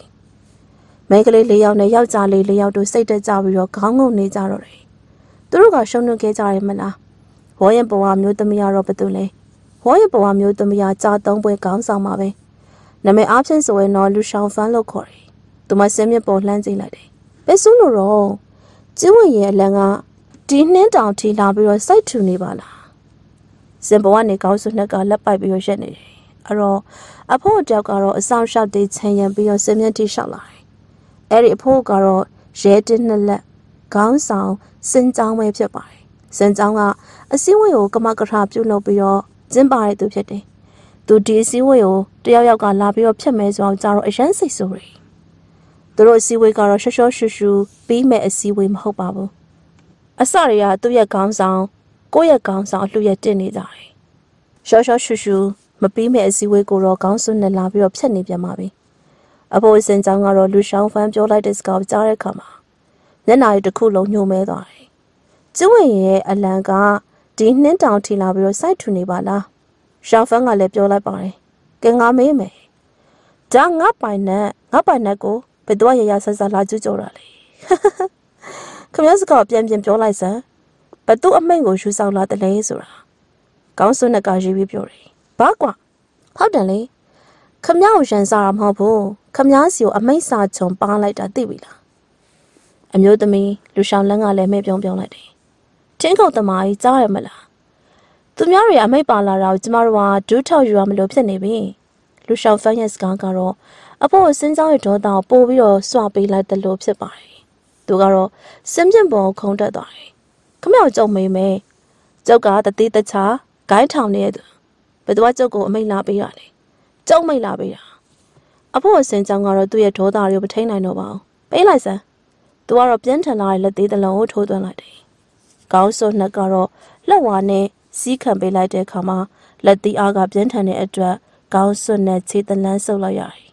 S1: ။မိန်းကလေး၄ယောက်နဲ့ယောက်ျားလေး၄ယောက်တို့စိတ်တက်ကြပြီးတော့ခေါင်းငုံနေကြတော့တယ်။သူတို့ကရှုံးနှုတ်ခဲ့ကြရမလား။ဝေါ်ရင်ပေါ်ဝမျိုးသမီးကတော့ဘာတူလဲ။ဝေါ်ရင်ပေါ်ဝမျိုးသမီးကကြာသုံးပွဲခေါင်းဆောင်မှာပဲ။နာမည်အားဖြင့်ဆိုရင်တော့လူရှောင်းဖန်လို့ခေါ်တယ်။သူမစင်းမြပေါ်လှမ်းကြည့်လိုက်တယ်။ဘယ်ဆိုလို့တော့ကျင်းဝင်ရဲ့အလံကဒီနှင်းတောင်ထီလာပြီးတော့စိုက်ထူနေပါလား။စင်ပေါ်ကနေကောင်းစုနှက်ကလက်ပိုက်ပြီးတော့ရက်နေတယ်။ အဲ့တော့အဖိုးတယောက်ကတော့အဆောင်လျှောက်တေးချန်ရံပြီးတော့စင်မြတိလျှောက်လာတယ်။အဲ့ဒီအဖိုးကတော့ရဲတင်းနှစ်လက်ခေါင်းဆောင်စင်ကြောင်းပဲဖြစ်ပါတယ်။စင်ကြောင်းကအစည်းအဝေးကိုကမကထပြုလုပ်ပြီးတော့ကျင်းပတဲ့သူဖြစ်တယ်။သူဒီအစည်းအဝေးကိုတယောက်ယောက်ကလာပြီးတော့ဖြတ်မဲဆိုအောင်ကြတော့အရန်စိတ်ဆိုးတယ်။သူတို့အစည်းအဝေးကတော့ရှော့ရှော့ရှူရှူပြီးမဲ့အစည်းအဝေးမဟုတ်ပါဘူး။အစတွေကသူ့ရဲ့ခေါင်းဆောင်ကိုယ့်ရဲ့ခေါင်းဆောင်အလှရဲ့တင်နေကြတယ်။ရှော့ရှော့ရှူရှူ မပြီးမဲ့အစည်းအဝေးကိုတော့ခေါင်းစွန်းနဲ့လာပြီးတော့ဖြတ်နေပြန်ပါပြီ။အဖိုးစင်ကြောင်းကတော့လူရှောင်းဖန်ပြောလိုက်တဲ့စကားကြားတဲ့အခါမှာမျက်နှာရည်တစ်ခုလုံးညှို့မဲသွားတယ်။ကျင်းဝင်ရဲ့အလံကဒီနှင်းတောင်ထီလာပြီးတော့စိုက်ထူနေပါလား။ရှောင်းဖန်ကလည်းပြောလိုက်ပါတယ်။ကဲငါမေးမယ်။ဒါငါပိုင်နဲ့ငါပိုင်နဲ့ကိုဘယ်တော့ရရဆက်ဆက်လာကြွကြော်တာလဲ။ခမည်းစကားပြန်ပြန်ပြောလိုက်စမ်း။ဘသူအမိန့်ကိုယူဆောင်လာတယ်လဲဆိုတာ။ကောင်းစွန်းကရေးပြီးပြောတယ်။ ဘာကွာဟုတ်တယ်လေခမ ्या ကိုရန်စားတာမဟုတ်ဘူးခမ ्या စီကိုအမိတ်စာချုံပါလိုက်တာသိပြီလားအမျိုးသမီးလူရှောင်းလန်းကလည်းမဲ့ပြုံးပြုံးလိုက်တယ်တင်းခုတ်သမားကြီးကြားရမလားသူများတွေအမိတ်ပါလာတာကိုကျမတို့ကဒူးထောက်ယူရမလို့ဖြစ်နေပြီလူရှောင်းဖန်ရဲ့စကားကတော့အဖို့စင်းကြောင်းရဲ့ဒေါသကိုပို့ပြီးတော့စွပေးလိုက်တယ်လို့ဖြစ်ပါတယ်သူကတော့စင်းပြင်းပေါ်ခုံတက်သွားတယ်ခမောက်ကြုံမေးမယ်ကျုပ်ကတတိတခြားဂိုင်းထောင်နေတဲ့သူ ဘယ်သူကကျုပ်ကိုအမိတ်လာပေးတာလဲကျုပ်မိတ်လာပေးတာအဖို့အစင်ကြောင့်ကတော့သူ့ရဲ့ဒေါသတွေကိုမထိန်နိုင်တော့ပါဘူးပေးလိုက်စမ်းသူကတော့ပြင်းထန်လာတဲ့လက်သေးတစ်လုံးကိုထိုးသွင်းလိုက်တယ်ကောင်းစုံနှစ်ကတော့လက်ဝါနဲ့စီးခံပေးလိုက်တဲ့အခါမှာလက်သီးအားကပြင်းထန်တဲ့အတွက်ကောင်းစွနဲ့ခြေတလန်းဆုပ်လိုက်ရတယ်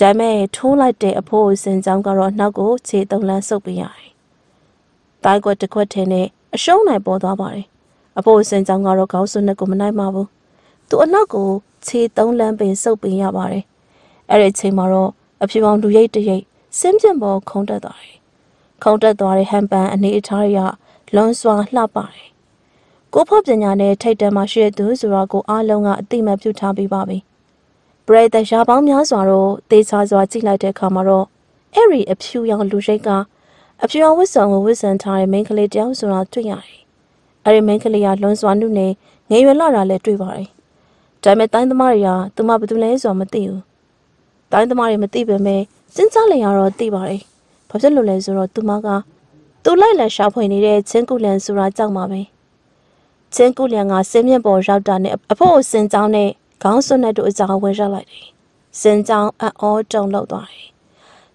S1: ဒါမဲ့ထိုးလိုက်တဲ့အဖိုးအစင်ကြောင့်ကတော့နောက်ကိုခြေသုံးလန်းဆုပ်ပေးရတယ်။တိုင်းကွက်တစ်ခွက်ထင်းနဲ့အရှုံးနိုင်ပေါ်သွားပါတယ်။အဖိုးအစင်ကြောင့်ကတော့ခေါင်းစွနဲ့ကိုမနိုင်ပါဘူး သူအနောက်ကိုခြေသုံးလမ်းပင်စုပ်ပင်ရပါတယ်။အဲ့ဒီချိန်မှာတော့အဖြူပေါင်းလူရိတ်တရိတ်စင်းပြင်းပေါ်ခုံတက်သွားတယ်။ခုံတက်သွားတဲ့ဟန်ပန်အနေအထားရလွန်စွာလှပါတယ်။ကိုဖို့ပညာနဲ့ထိတ်တန်းမှာရှိတဲ့သူဆိုတော့ကိုအားလုံးကအတိမတ်ပြုထားပြီးပါပြီ။ပရိသတ်ရာပေါင်းများစွာတော့တေချာစွာကြည့်လိုက်တဲ့အခါမှာတော့အဲ့ဒီအဖြူရောင်လူရိတ်ကအဖြူရောင်ဝတ်စုံကိုဝတ်ဆင်ထားတဲ့မိန်းကလေးတယောက်ဆိုတာတွေ့ရတယ်။အဲ့ဒီမိန်းကလေးကလွန်စွာနုနဲ့ငယ်ရွယ်လာတာလည်းတွေ့ပါတယ်။ ဒါပေမဲ့တိုင်းသမားတွေကသူမဘာတူလဲဆိုတာမသိဘူးတိုင်းသမားတွေမသိပေမဲ့စဉ်းစားလင်ရတော့သိပါတယ်ဘာဖြစ်လို့လဲဆိုတော့သူမကသူလိုက်လက်ရှာဖွေနေတဲ့ချင်းကုလန်ဆိုတာကြောက်မှာပဲချင်းကုလန်ကစင်းမြင့်ပေါ်ရောက်တာနဲ့အဖို့စင်ကြောင်းနဲ့ခေါင်းစွန်းနဲ့တို့အကြောင်းဝင်ရောက်လိုက်တယ်စင်ကြောင်းအံ့ဩတုန်လှုပ်သွားတယ်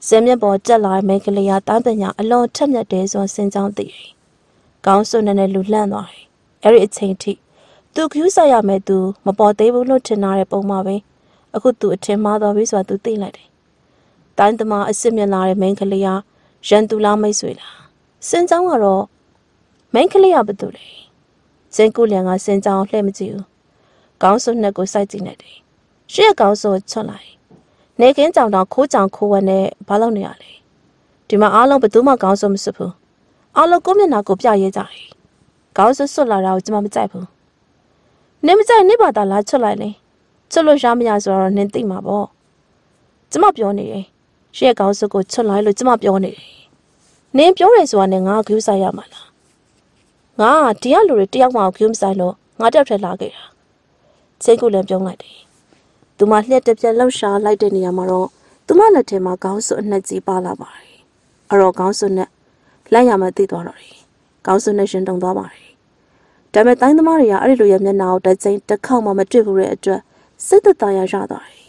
S1: စင်းမြင့်ပေါ်တက်လာတဲ့မိန်းကလေးကတန်းပညာအလွန်ထက်မြက်တယ်ဆိုစင်ကြောင်းသိတယ်ခေါင်းစွန်းနဲ့လူလန့်သွားတယ်အဲ့ဒီအချိန်ထိ သူခ ्यू ဆက်ရမယ်သူမပေါ်သေးဘူးလို့ထင်ထားတဲ့ပုံမှာပဲအခုသူအထင်မှားသွားပြီဆိုတာသူသိလိုက်တယ်။တိုင်းသမားအစ်စ်မြင်လာတဲ့မိန်းကလေးကရန်သူလားမိတ်ဆွေလားစင်ကြောင်းကတော့မိန်းကလေးကဘာတူလဲစင်ကူလျံကစင်ကြောင်းလှည့်မကြည့်ဘူး။ကောင်းစုနှစ်ကိုစိုက်ကြည့်နေတယ်။ရှေ့ကောင်းစုချွတ်လိုက်။နေကင်းကြောင်တော့ခိုးကြောင်ခိုးဝက်နဲ့ဘာလုပ်နေရလဲ။ဒီမှာအားလုံးဘယ်သူမှကောင်းစုမစွတ်ဘူး။အားလုံးကိုမျက်နှာကိုပြရဲကြတယ်။ကောင်းစုစွတ်လာတာကိုကျွန်မမကြိုက်ဘူး။ နေမကြိုက်နေပါတာလားချွတ်လိုက်လေချွတ်လို့ရမရဆိုတော့နင်သိမှာပေါ့ကျမပြောနေတယ်ရှေ့ကောင်းစုကိုချွတ်လိုက်လို့ကျမပြောနေတယ်နင်ပြောတယ်ဆိုတာနဲ့ငါဂူးဆိုင်ရမှာလားငါဒီကလူတွေတယောက်မှဂူးမဆိုင်လို့ငါတယောက်ထဲလာခဲ့တာချင်းကူလည်းပြောလိုက်တယ်သူမလှက်တစ်ပြက်လှောက်ရှာလိုက်တဲ့နေရာမှာတော့သူမလက်ထဲမှာခေါင်းစွပ်အနှက်ကြီးပါလာပါတယ်အတော့ခေါင်းစွပ်နဲ့လက်ရမသိသွားတော့တယ်ခေါင်းစွပ်နဲ့ရှင်တုံသွားပါတယ် ဒါပေမဲ့တိုင်းသမားတွေကအဲ့ဒီလိုရဲ့မျက်နှာကိုတစ်ချိန်တစ်ခေါက်မှမတွေ့ဘူးတဲ့အတွက်စိတ်သက်သာရရသွားတယ်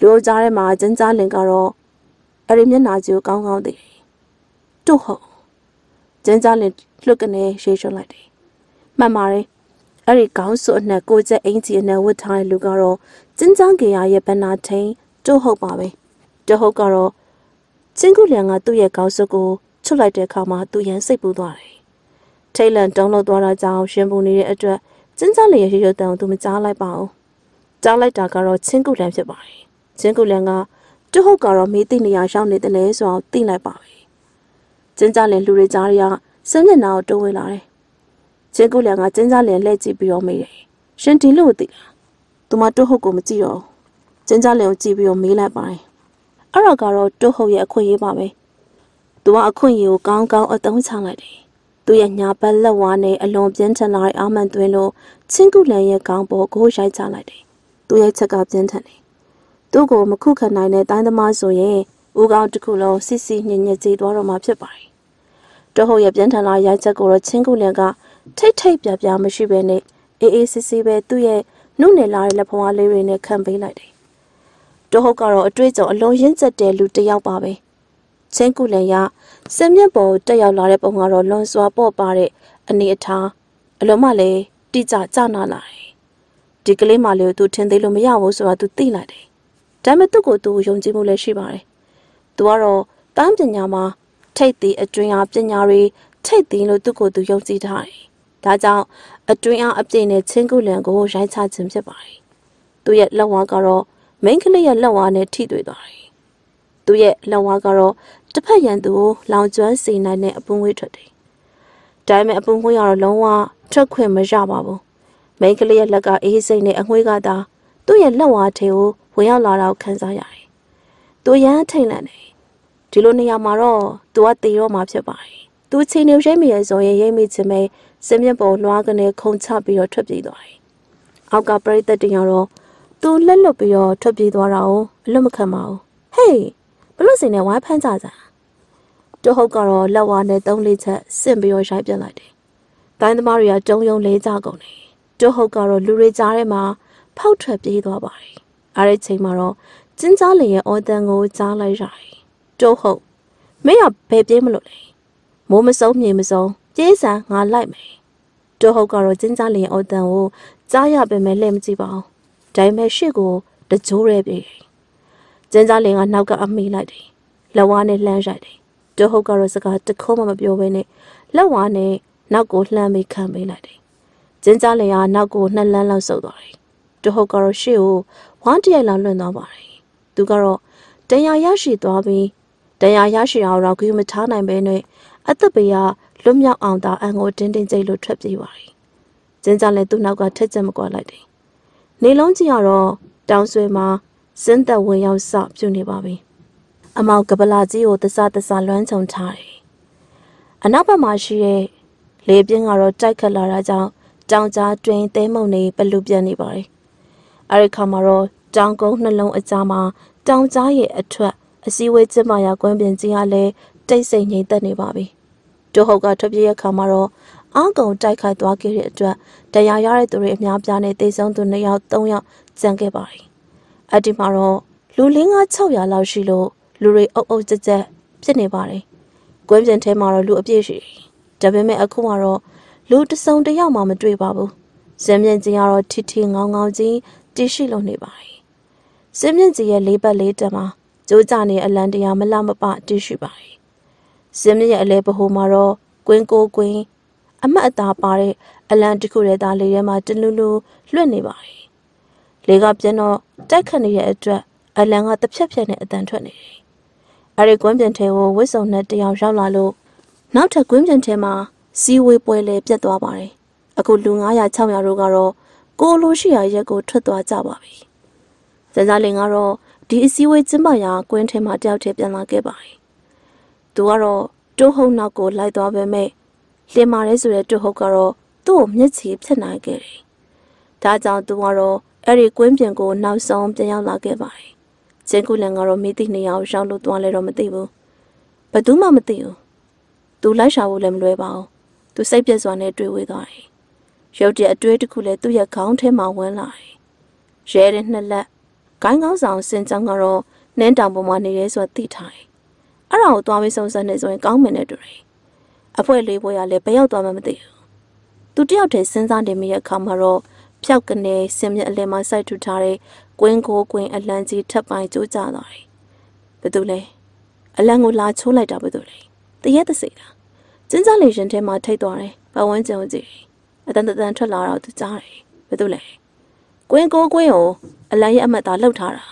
S1: လူအကြားထဲမှာကျန်းကြားလင်ကတော့အဲ့ဒီမျက်နှာကြီးကိုကောင်းကောင်းသိတယ်တို့ဟုတ်ကျန်းကြားလင်လှုပ်ကနေရေရွှတ်လိုက်တယ်မှန်ပါတယ်အဲ့ဒီခေါင်းစွပ်အနှက်ကိုကျက်အင်ကြီးအနှက်ဝတ်ထားတဲ့လူကတော့ကျန်းကြားကေရရဲ့ဗနာထိန်တို့ဟုတ်ပါပဲတို့ဟုတ်ကတော့ချင်းကူလျံကသူ့ရဲ့ခေါင်းစွပ်ကိုချွတ်လိုက်တဲ့အခါမှာသူရန်စိတ်ပူသွားတယ် ထိတ်လန့်တုံးလို့သွားတာကြောင့်ရှင်ပူနေတဲ့အတွက်ကျန်းကြားလင်ရဲ့ရေရွှတ်တန်ကိုသူမကြားလိုက်ပါဘူးကြားလိုက်တာကတော့ချင်းကူလျံဖြစ်ပါတယ်ချင်းကူလျံကတို့ဟုတ်ကတော့မေးသိနေရရောက်နေတယ်လေဆိုတော့သိလိုက်ပါပဲကျင်းကြလင်လူတွေကြားရစမ်းမျက်နှာကိုတိုးဝင်လာတယ်။ချင်းကူလျံကကျင်းကြလင်လှည့်ကြည့်ပြီးတော့မေးတယ်။ရှင်ဒီလို့သိလား။သူမတိုးဟုတ်ကိုမကြည့်တော့ကျင်းကြလင်ကိုကြည့်ပြီးတော့မေးလိုက်ပါတယ်။အဲ့တော့ကတော့တိုးဟုတ်ရဲ့အခွင့်အရေးပါပဲ။သူကအခွင့်အရေးကိုကောင်းကောင်းအသုံးချလိုက်တယ်။ သူရဲ့ညာဘက်လက်ဝါးနဲ့အလွန်ပြင်းထန်လာတဲ့အာမန်သွင်းလို့ချင်းကူလျံရဲ့ခေါင်းပေါ်ကိုရိုက်ချလိုက်တယ်။သူရဲ့ချက်ကပြင်းထန်တယ်။သူ့ကိုမခုခံနိုင်တဲ့တိုင်းသမားဆိုရင်ဦးကောင်းတစ်ခုလုံးစစ်စစ်ညင်ညစ်ကြေးသွားတော့မှာဖြစ်ပါတယ်။တဟုတ်ရဲ့ပြန်ထန်လာရိုက်ချက်ကိုတော့ချင်းကူလန်ကထိတ်ထိတ်ပြပြမရှိဘဲနဲ့အေးအေးစစ်စစ်ပဲသူ့ရဲ့နှုတ်နယ်လာတဲ့လက်ဖဝါးလေးတွေနဲ့ခံပေးလိုက်တယ်။တဟုတ်ကတော့အတွေ့အကြုံအလုံးရင်းကျက်တဲ့လူတစ်ယောက်ပါပဲ။ ချင်းကူလန်ရစင်မြက်ပေါ်တက်ရောက်လာတဲ့ပုံကတော့လွန်စွာပေါ့ပါတဲ့အနေအထားအလုံးမလည်းတိကျကြနာလာတယ်။ဒီကလေးမလေးကိုသူထင်သေးလို့မရဘူးဆိုတာသူသိလိုက်တယ်။ဒါပေမဲ့သူ့ကိုသူယုံကြည်မှုလည်းရှိပါတယ်။သူကတော့တန်းပညာမှာထိတ်သည်အတွင်းအားပညာတွေထိတ်သည်လို့သူ့ကိုယ်သူယုံကြည်ထားတယ်။ဒါကြောင့်အတွင်းအားအပြည့်နဲ့ချင်းကုလန်ကိုရိုက်ချခြင်းဖြစ်ပါတယ်။သူရဲ့လက်ဝါးကတော့မိန်းကလေးရဲ့လက်ဝါးနဲ့ထိတွေ့သွားတယ်။ သူရဲ့လက်ဝါးကတော့တစ်ဖက်ရန်သူကိုလောင်ကျွမ်းစေနိုင်တဲ့အပွင့်ဝေးထွက်တယ်။ဒါပေမဲ့အပွင့်ဝေးကတော့လုံးဝထွက်ခွင့်မရပါဘူး။မိန်းကလေးရဲ့လက်ကအေးစိမ့်နဲ့အငွေးကသာသူ့ရဲ့လက်ဝါးထဲကိုဝင်ရောက်လာတော့ခံစားရတယ်။သူရမ်းထိတ်လန့်တယ်ဒီလိုနေရာမှာတော့သူကတည်တော့မှာဖြစ်ပါတယ်။သူချိန်နေရိပ်မိရဲ့ဆိုရင်ရိပ်မိခြင်းပဲစင်မြင့်ပေါ်လွှားကနေခုံချပြီးတော့ထွက်ပြေးသွားတယ်။အောက်ကပရိသတ်တင်ရတော့သူလက်လွတ်ပြီးတော့ထွက်ပြေးသွားတာကိုအလွတ်မခံပါဘူး။ဟေး ဘလို့စင်နဲ့ဝိုင်းဖမ်းကြကြ။တူဟုတ်ကတော့လက်ဝါးနဲ့သုံးလေးချက်ဆင့်ပြီးတော့ရိုက်ပြလိုက်တယ်။တိုင်းသမားတွေကတုံယုံလေးကြကုန်တယ်။တူဟုတ်ကတော့လူတွေကြားထဲမှာဖောက်ထွက်ပြေးသွားပါတယ်။အားတဲ့ချိန်မှာတော့ကျင်းကြားလင်ရဲ့အော်တန်ကိုကြားလိုက်ရတယ်တိုးဟုတ်မင်းကဘယ်ပြေးမလို့လဲမိုးမစုံမြေမစုံပြေးစံငါလိုက်မယ်တိုးဟုတ်ကတော့ကျင်းကြားလင်အော်တန်ကိုကြားရပေမဲ့လှည့်မကြည့်ပါဘူးဒါပေမဲ့ရှေ့ကိုတကြိုးရဲပြေး ကျင်းကြားလင်ကနောက်ကအမိလိုက်တယ်လက်ဝါးနဲ့လှမ်းရိုက်တယ်တိုးဟုတ်ကတော့စကားတခုမှမပြောဘဲနဲ့လက်ဝါးနဲ့နောက်ကိုလှမ်းပြီးခံပေးလိုက်တယ်ကျင်းကြားလင်ကနောက်ကိုနှစ်လန်းလောက်ဆုပ်သွားတယ်တိုးဟုတ်ကတော့ရှေ့ကိုဝမ်းတရိုက်လောက်လွင့်သွားပါတယ်သူကတော့တရားရရှိသွားပြီးတရားရရှိအောင်တော့ဂူမထားနိုင်ပဲနဲ့အသက်ပေကလွတ်မြောက်အောင်သာအန်ကိုတင်းတင်းကြိတ်လို့ထွက်ပြေးပါတယ်။ကျင်းကြလည်းသူ့နောက်ကထက်ချက်မကွာလိုက်တယ်။နေလုံးကြီးကတော့တောင်ဆွေမှာ စင်းသက်ဝင်ရောက်စပြုနေပါပြီ။အမောက်ကပလာကြီးကိုတစတစလွမ်းချုံထားတယ်။အနောက်ဘက်မှာရှိတဲ့လေပြင်းကတော့တိုက်ခတ်လာတာကြောင့်တောင်ကြားတွင်သဲမုံနေပလူပြတ်နေပါတယ်။အဲဒီခါမှာတော့တောင်ကုန်းနှလုံးအကြားမှာတောင်ကြားရဲ့အထွက်အစည်းအဝေးကျင်းပရာကွမ်းပြင်ကြီးကလည်းတိတ်ဆိတ်ငြိမ်သက်နေပါပြီ။တိုးဟုတ်ကထွက်ပြေးရခါမှာတော့အာကုံတိုက်ခိုက်သွားခဲ့တဲ့အတွက်တရားရတဲ့သူတွေအများပြားနဲ့တေဆုံးသူ2ယောက်3ယောက်ကျန်ခဲ့ပါတယ်။ အဲ့ဒီမှာတော့လူလင်းက600လောက်ရှိလို့လူတွေအုပ်အုပ်ကြက်ကြက်ဖြစ်နေပါတယ်။ကွမ်းပြင်ထဲမှာတော့လူအပြည့်ရှိတယ်။ဒါပေမဲ့အခုမှတော့လူတစုံတယောက်မှမတွေ့ပါဘူး။ဇင်မြင့်ကြီးကတော့ထီထီငောင်းငောင်းကြီးတည်ရှိလို့နေပါတယ်။ဇင်မြင့်ကြီးရဲ့လေးပတ်လေးတက်မှာကျိုးကြနေအလံတရားမလမပတည်ရှိပါတယ်။စင်းမြရဲ့အလဲပဟိုမှာတော့ကွင်းကိုကွင်းအမတ်အသားပါတဲ့အလံတစ်ခုရဲ့သားလေးထဲမှာတလူလူလွတ်နေပါတယ်။ လေကပြန်တော့တိုက်ခတ်နေတဲ့အတွက်အလံကတစ်ဖြက်ဖြက်နဲ့အတန်ထွက်နေတယ်။အဲဒီကွင်းပြင်ထဲကိုဝစ်စုံနဲ့တယောက်ရောက်လာလို့နောက်ထပ်ကွင်းပြင်ထဲမှာစီဝေးပွဲလေပြတ်သွားပါတယ်။အခုလူ900 600တို့ကတော့ကိုလိုရှိရာရက်ကိုထွက်သွားကြပါပြီ။ဇန်ဇာလင်ကတော့ဒီအစည်းအဝေးကျင်းပရာကွင်းထဲမှာတယောက်တည်းပြန်လာခဲ့ပါတယ်။သူကတော့တိုးဟုတ်နောက်ကိုလိုက်သွားပေမဲ့လင်မာရဲဆိုတဲ့တိုးဟုတ်ကတော့သူ့ကိုမျက်ခြေဖြစ်နိုင်ခဲ့တယ်။ဒါကြောင့်သူကတော့ အဲ့ဒီကွင်းပြင်ကိုနောက်ဆုံးပြန်ရောက်လာခဲ့ပါတယ်။ကျင်းကူလန်ကတော့မိသည့်နေရာကိုရောက်လို့သွားလဲတော့မသိဘူး။ဘယ်သူမှမသိဘူး။ तू လိုက်ရှာဖို့လည်းမလွယ်ပါဘူး။ तू စိတ်ပြည့်စွာနဲ့တွေ့ဝေးသွားတယ်။ရုပ်တရက်အတွေးတစ်ခုလည်းသူ့ရဲ့ခေါင်းထဲမှာဝင်လာတယ်။ရဲတဲ့နှစ်လက်ဂိုင်းကောင်းဆောင်စင်ကြောင်းကတော့နင်းတောင်ပေါ်မှာနေရဲဆိုသိထားတယ်။အဲ့ဒါကိုသွားပြီးစုံစမ်းနေဆိုရင်ကောင်းမယ်နဲ့တူတယ်။အဖွဲလေးပွဲရလည်းဘယ်ရောက်သွားမှမသိဘူး။သူတယောက်တည်းစဉ်းစားနေမိရဲ့အခါမှာတော့ ဖျောက်ကနေဆင်မြအလယ်မှာစိုက်ထူထားတဲ့ကွင်းကိုကွင်းအလံကြီးထပ်ပိုင်းကျိုးကျသွားတယ်။ဘယ်သူလဲ။အလံကိုလာချိုးလိုက်တာဘယ်သူလဲ။တရက်တစိလား။ကျင်းစားလေရှင်ထဲမှာထိတ်သွားတယ်။ပဝန်းကျင်ကိုကြည့်တယ်။အတန်တန်ထွက်လာတော့သူကြားတယ်။ဘယ်သူလဲ။ကွင်းကိုကွင်းကိုအလံရဲ့အမတ်သားလှုပ်ထားတာ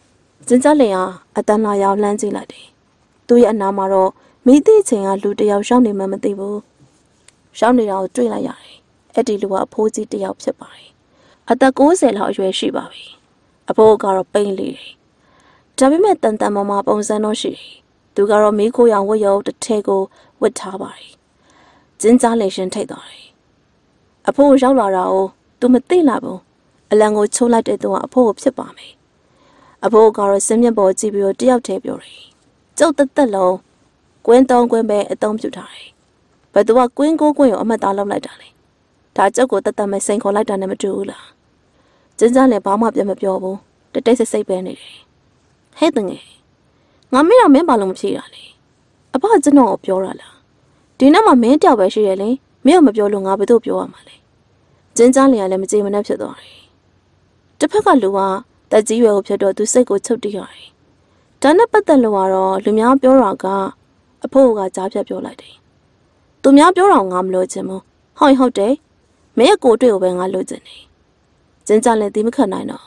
S1: ။ကျင်းစားလင်ကအတန်လာရောက်လှမ်းကြည့်လိုက်တယ်။သူ့ရဲ့အနားမှာတော့မိသည့်ချိန်ကလူတစ်ယောက်ရှောင်းနေမှမသိဘူး။ရှောင်းနေတာကိုတွေ့လိုက်ရတယ်။အဲ့ဒီလူကအဖိုးကြီးတစ်ယောက်ဖြစ်ပါတယ်။ အသက်60လောက်အရွယ်ရှိပါပြီ။အဖိုးကတော့ပိန်လေတယ်။ဒါပေမဲ့တန်တန်မမပုံစံတော့ရှိတယ်။သူကတော့မိခိုးရောင်ဝတ်ရုပ်တစ်ထည်ကိုဝတ်ထားပါတယ်။ကျင်းကြားလေရှင်ထိတ်သွားတယ်။အဖိုးရောက်လာတာကိုသူမသိလာဘူး။အလံကိုချိုးလိုက်တဲ့သူကအဖိုးကိုဖြစ်ပါမယ်။အဖိုးကတော့စင်းမြက်ပေါ်ကြည့်ပြီးတော့တယောက်တည်းပြောတယ်။ကျုပ်တက်တက်လုံးကွင်းသုံးကွင်းပဲအသုံးပြုထားတယ်။ဘယ်သူကကွင်းကိုကွင်းကိုအမှတ်သားလောက်လိုက်တာလဲ။ဒါကျုပ်ကိုတက်တက်မဲ့စိန်ခေါ်လိုက်တာနဲ့မတူဘူးလား။ ကျင်းစားလည်းဘာမှပြန်မပြောဘူး။တတိတ်ဆိတ်ဆိတ်ပဲနေတယ်။ဟဲ့တငယ်ငါမင်းတော့မင်းဘာလို့မဖြေတာလဲ။အဖကျွန်တော်ကိုပြောတာလား။ဒီနေ့မှမင်းတယောက်ပဲရှိရလေ။မင်းကမပြောလို့ငါဘယ်သူ့ပြောရမှာလဲ။ကျင်းစားလည်းလည်းမကြည်မနှက်ဖြစ်သွားတယ်။တစ်ဖက်ကလူကတက်ကြီးရွယ်ကိုဖြစ်တော့သူစိတ်ကိုချုပ်တိရတယ်။ဒါနဲ့ပတ်သက်လို့ကတော့လူများပြောတာကအဖိုးကကြားဖြတ်ပြောလိုက်တယ်။သူများပြောတော့ငါမလို့ချင်ဘူး။ဟုတ်ဟုတ်တယ်။မင်းရဲ့ကိုတွေ့ကိုပဲငါလို့ချင်တယ်။ ကျင်းကြလည်းတီးမခတ်နိုင်တော့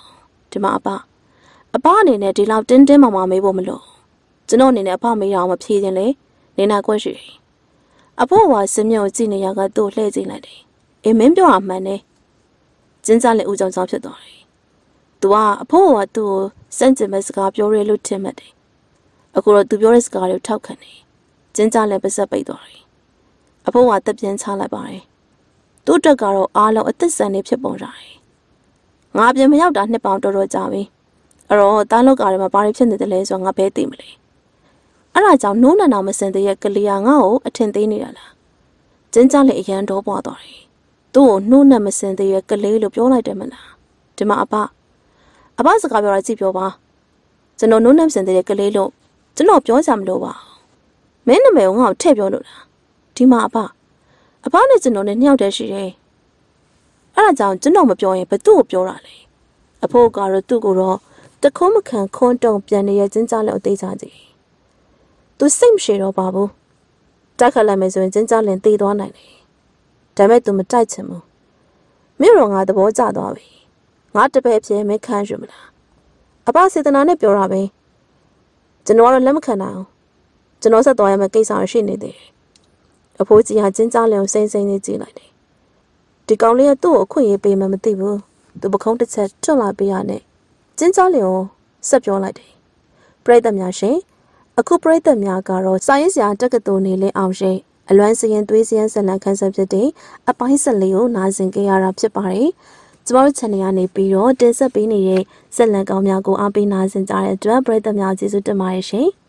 S1: ဒီမှာအပအပအနေနဲ့ဒီလောက်တင်းတင်းမာမာမေးဖို့မလို့ကျွန်တော်အနေနဲ့အဖမေးရအောင်မဖြေခြင်းလေနေနာကွက်ရှိတယ်။အဖိုးကစင်းမြုံကြည့်နေရကသူ့လှည့်ကြည့်လိုက်တယ်။အေးမင်းပြောတာမှန်တယ်။ကျင်းကြလည်းဦးကြောင်ကြောင်ဖြစ်သွားတယ်။ तू ကအဖိုးကသူ့ကိုစန့်ကျင်မဲ့စကားပြောရဲလို့ထင်မှတ်တယ်။အခုတော့ तू ပြောတဲ့စကားတွေကိုထောက်ခံတယ်။ကျင်းကြလည်းပါစက်ပိတ်သွားတယ်။အဖိုးကတက်ပြင်းချလိုက်ပါတယ်။သူ့တက်ကတော့အားလုံးအသက်ဆန်နေဖြစ်ပုံရတယ်။ ငါပြင်မရောက်တာနှစ်ပေါင်းတော်တော်ကြာပြီ။အဲ့တော့တားလောက်ကတွေမှာဘာတွေဖြစ်နေတယ်လဲဆိုတော့ငါဘဲသိမလဲ။အဲ့ဒါကြောင့်နိုးနံအောင်မစင်တဲ့ကလေးကငါ့ကိုအထင်သေးနေတာလား။ကျင်းကြလည်းအရန်တော့ပွားသွားတယ်။သူ့ကိုနှိုးနှံမစင်တဲ့ကလေးလို့ပြောလိုက်တယ်မလား။ဒီမှာအဖအဖစကားပြောတာကြည့်ပြောပါကျွန်တော်နှုတ်နှံစင်တဲ့ကလေးလို့ကျွန်တော်ပြောကြမလို့ပါမင်းနာမည်ကငါ့ကိုထည့်ပြောလို့လားဒီမှာအဖအဖနဲ့ကျွန်တော်နဲ့နှစ်ယောက်တည်းရှိတယ် အဲ့ဒါကြောင့်ကျွန်တော်မပြောရင်ဘသူ့ကိုပြောတာလဲအဖိုးကတော့သူ့ကိုတော့တခုံးမခံခွန်းတုံပြန်နေရဲ့ကျင်းကြလို့အသေးချကြည့်သူစိတ်မရှိတော့ပါဘူးတိုက်ခတ်လိုက်မယ်ဆိုရင်ကျင်းကြလင်သေသွားနိုင်တယ်ဒါပေမဲ့သူမတိုက်ချင်ဘူးမြို့တော်ငါသဘောကျသွားပြီငါတပည့်ဖြစ်မခံယူမလားအပစေတနာနဲ့ပြောတာပဲကျွန်တော်ကတော့လက်မခံနိုင်အောင်ကျွန်တော်ဆက်သွားရမယ့်ကိစ္စရှိနေသေးတယ်အဖိုးကြီးဟာကျင်းကြားလျောင်စိမ့်စိမ့်လေးကြည့်လိုက်တယ် ဒီကောင်လေးကသူ့ကိုအခွင့်အရေးပေးမှမသိဘူးသူပခုံးတစ်ချက်ထွတ်လာပေးရနဲ့ကျင်းကြားလျောင်ဆက်ပြောလိုက်တယ်ပရိသတ်များရှင်အခုပရိသတ်များကတော့စာရေးဆရာတက္ကသိုလ်နေလင်းအောင်ရှိအလွမ်းစရင်သွေးစရင်ဇလန်ခန်းဆက်ဖြစ်တဲ့အပိုင်း၁၄ကိုနားဆင်ကြရတာဖြစ်ပါတယ်။ကျမတို့ channel ကနေပြီးတော့တင်ဆက်ပေးနေတဲ့ဇက်လန်ကောင်းများကိုအားပေးနာဆင်ကြတဲ့အတွက်ပရိသတ်များကျေးဇူးတင်ပါတယ်ရှင်။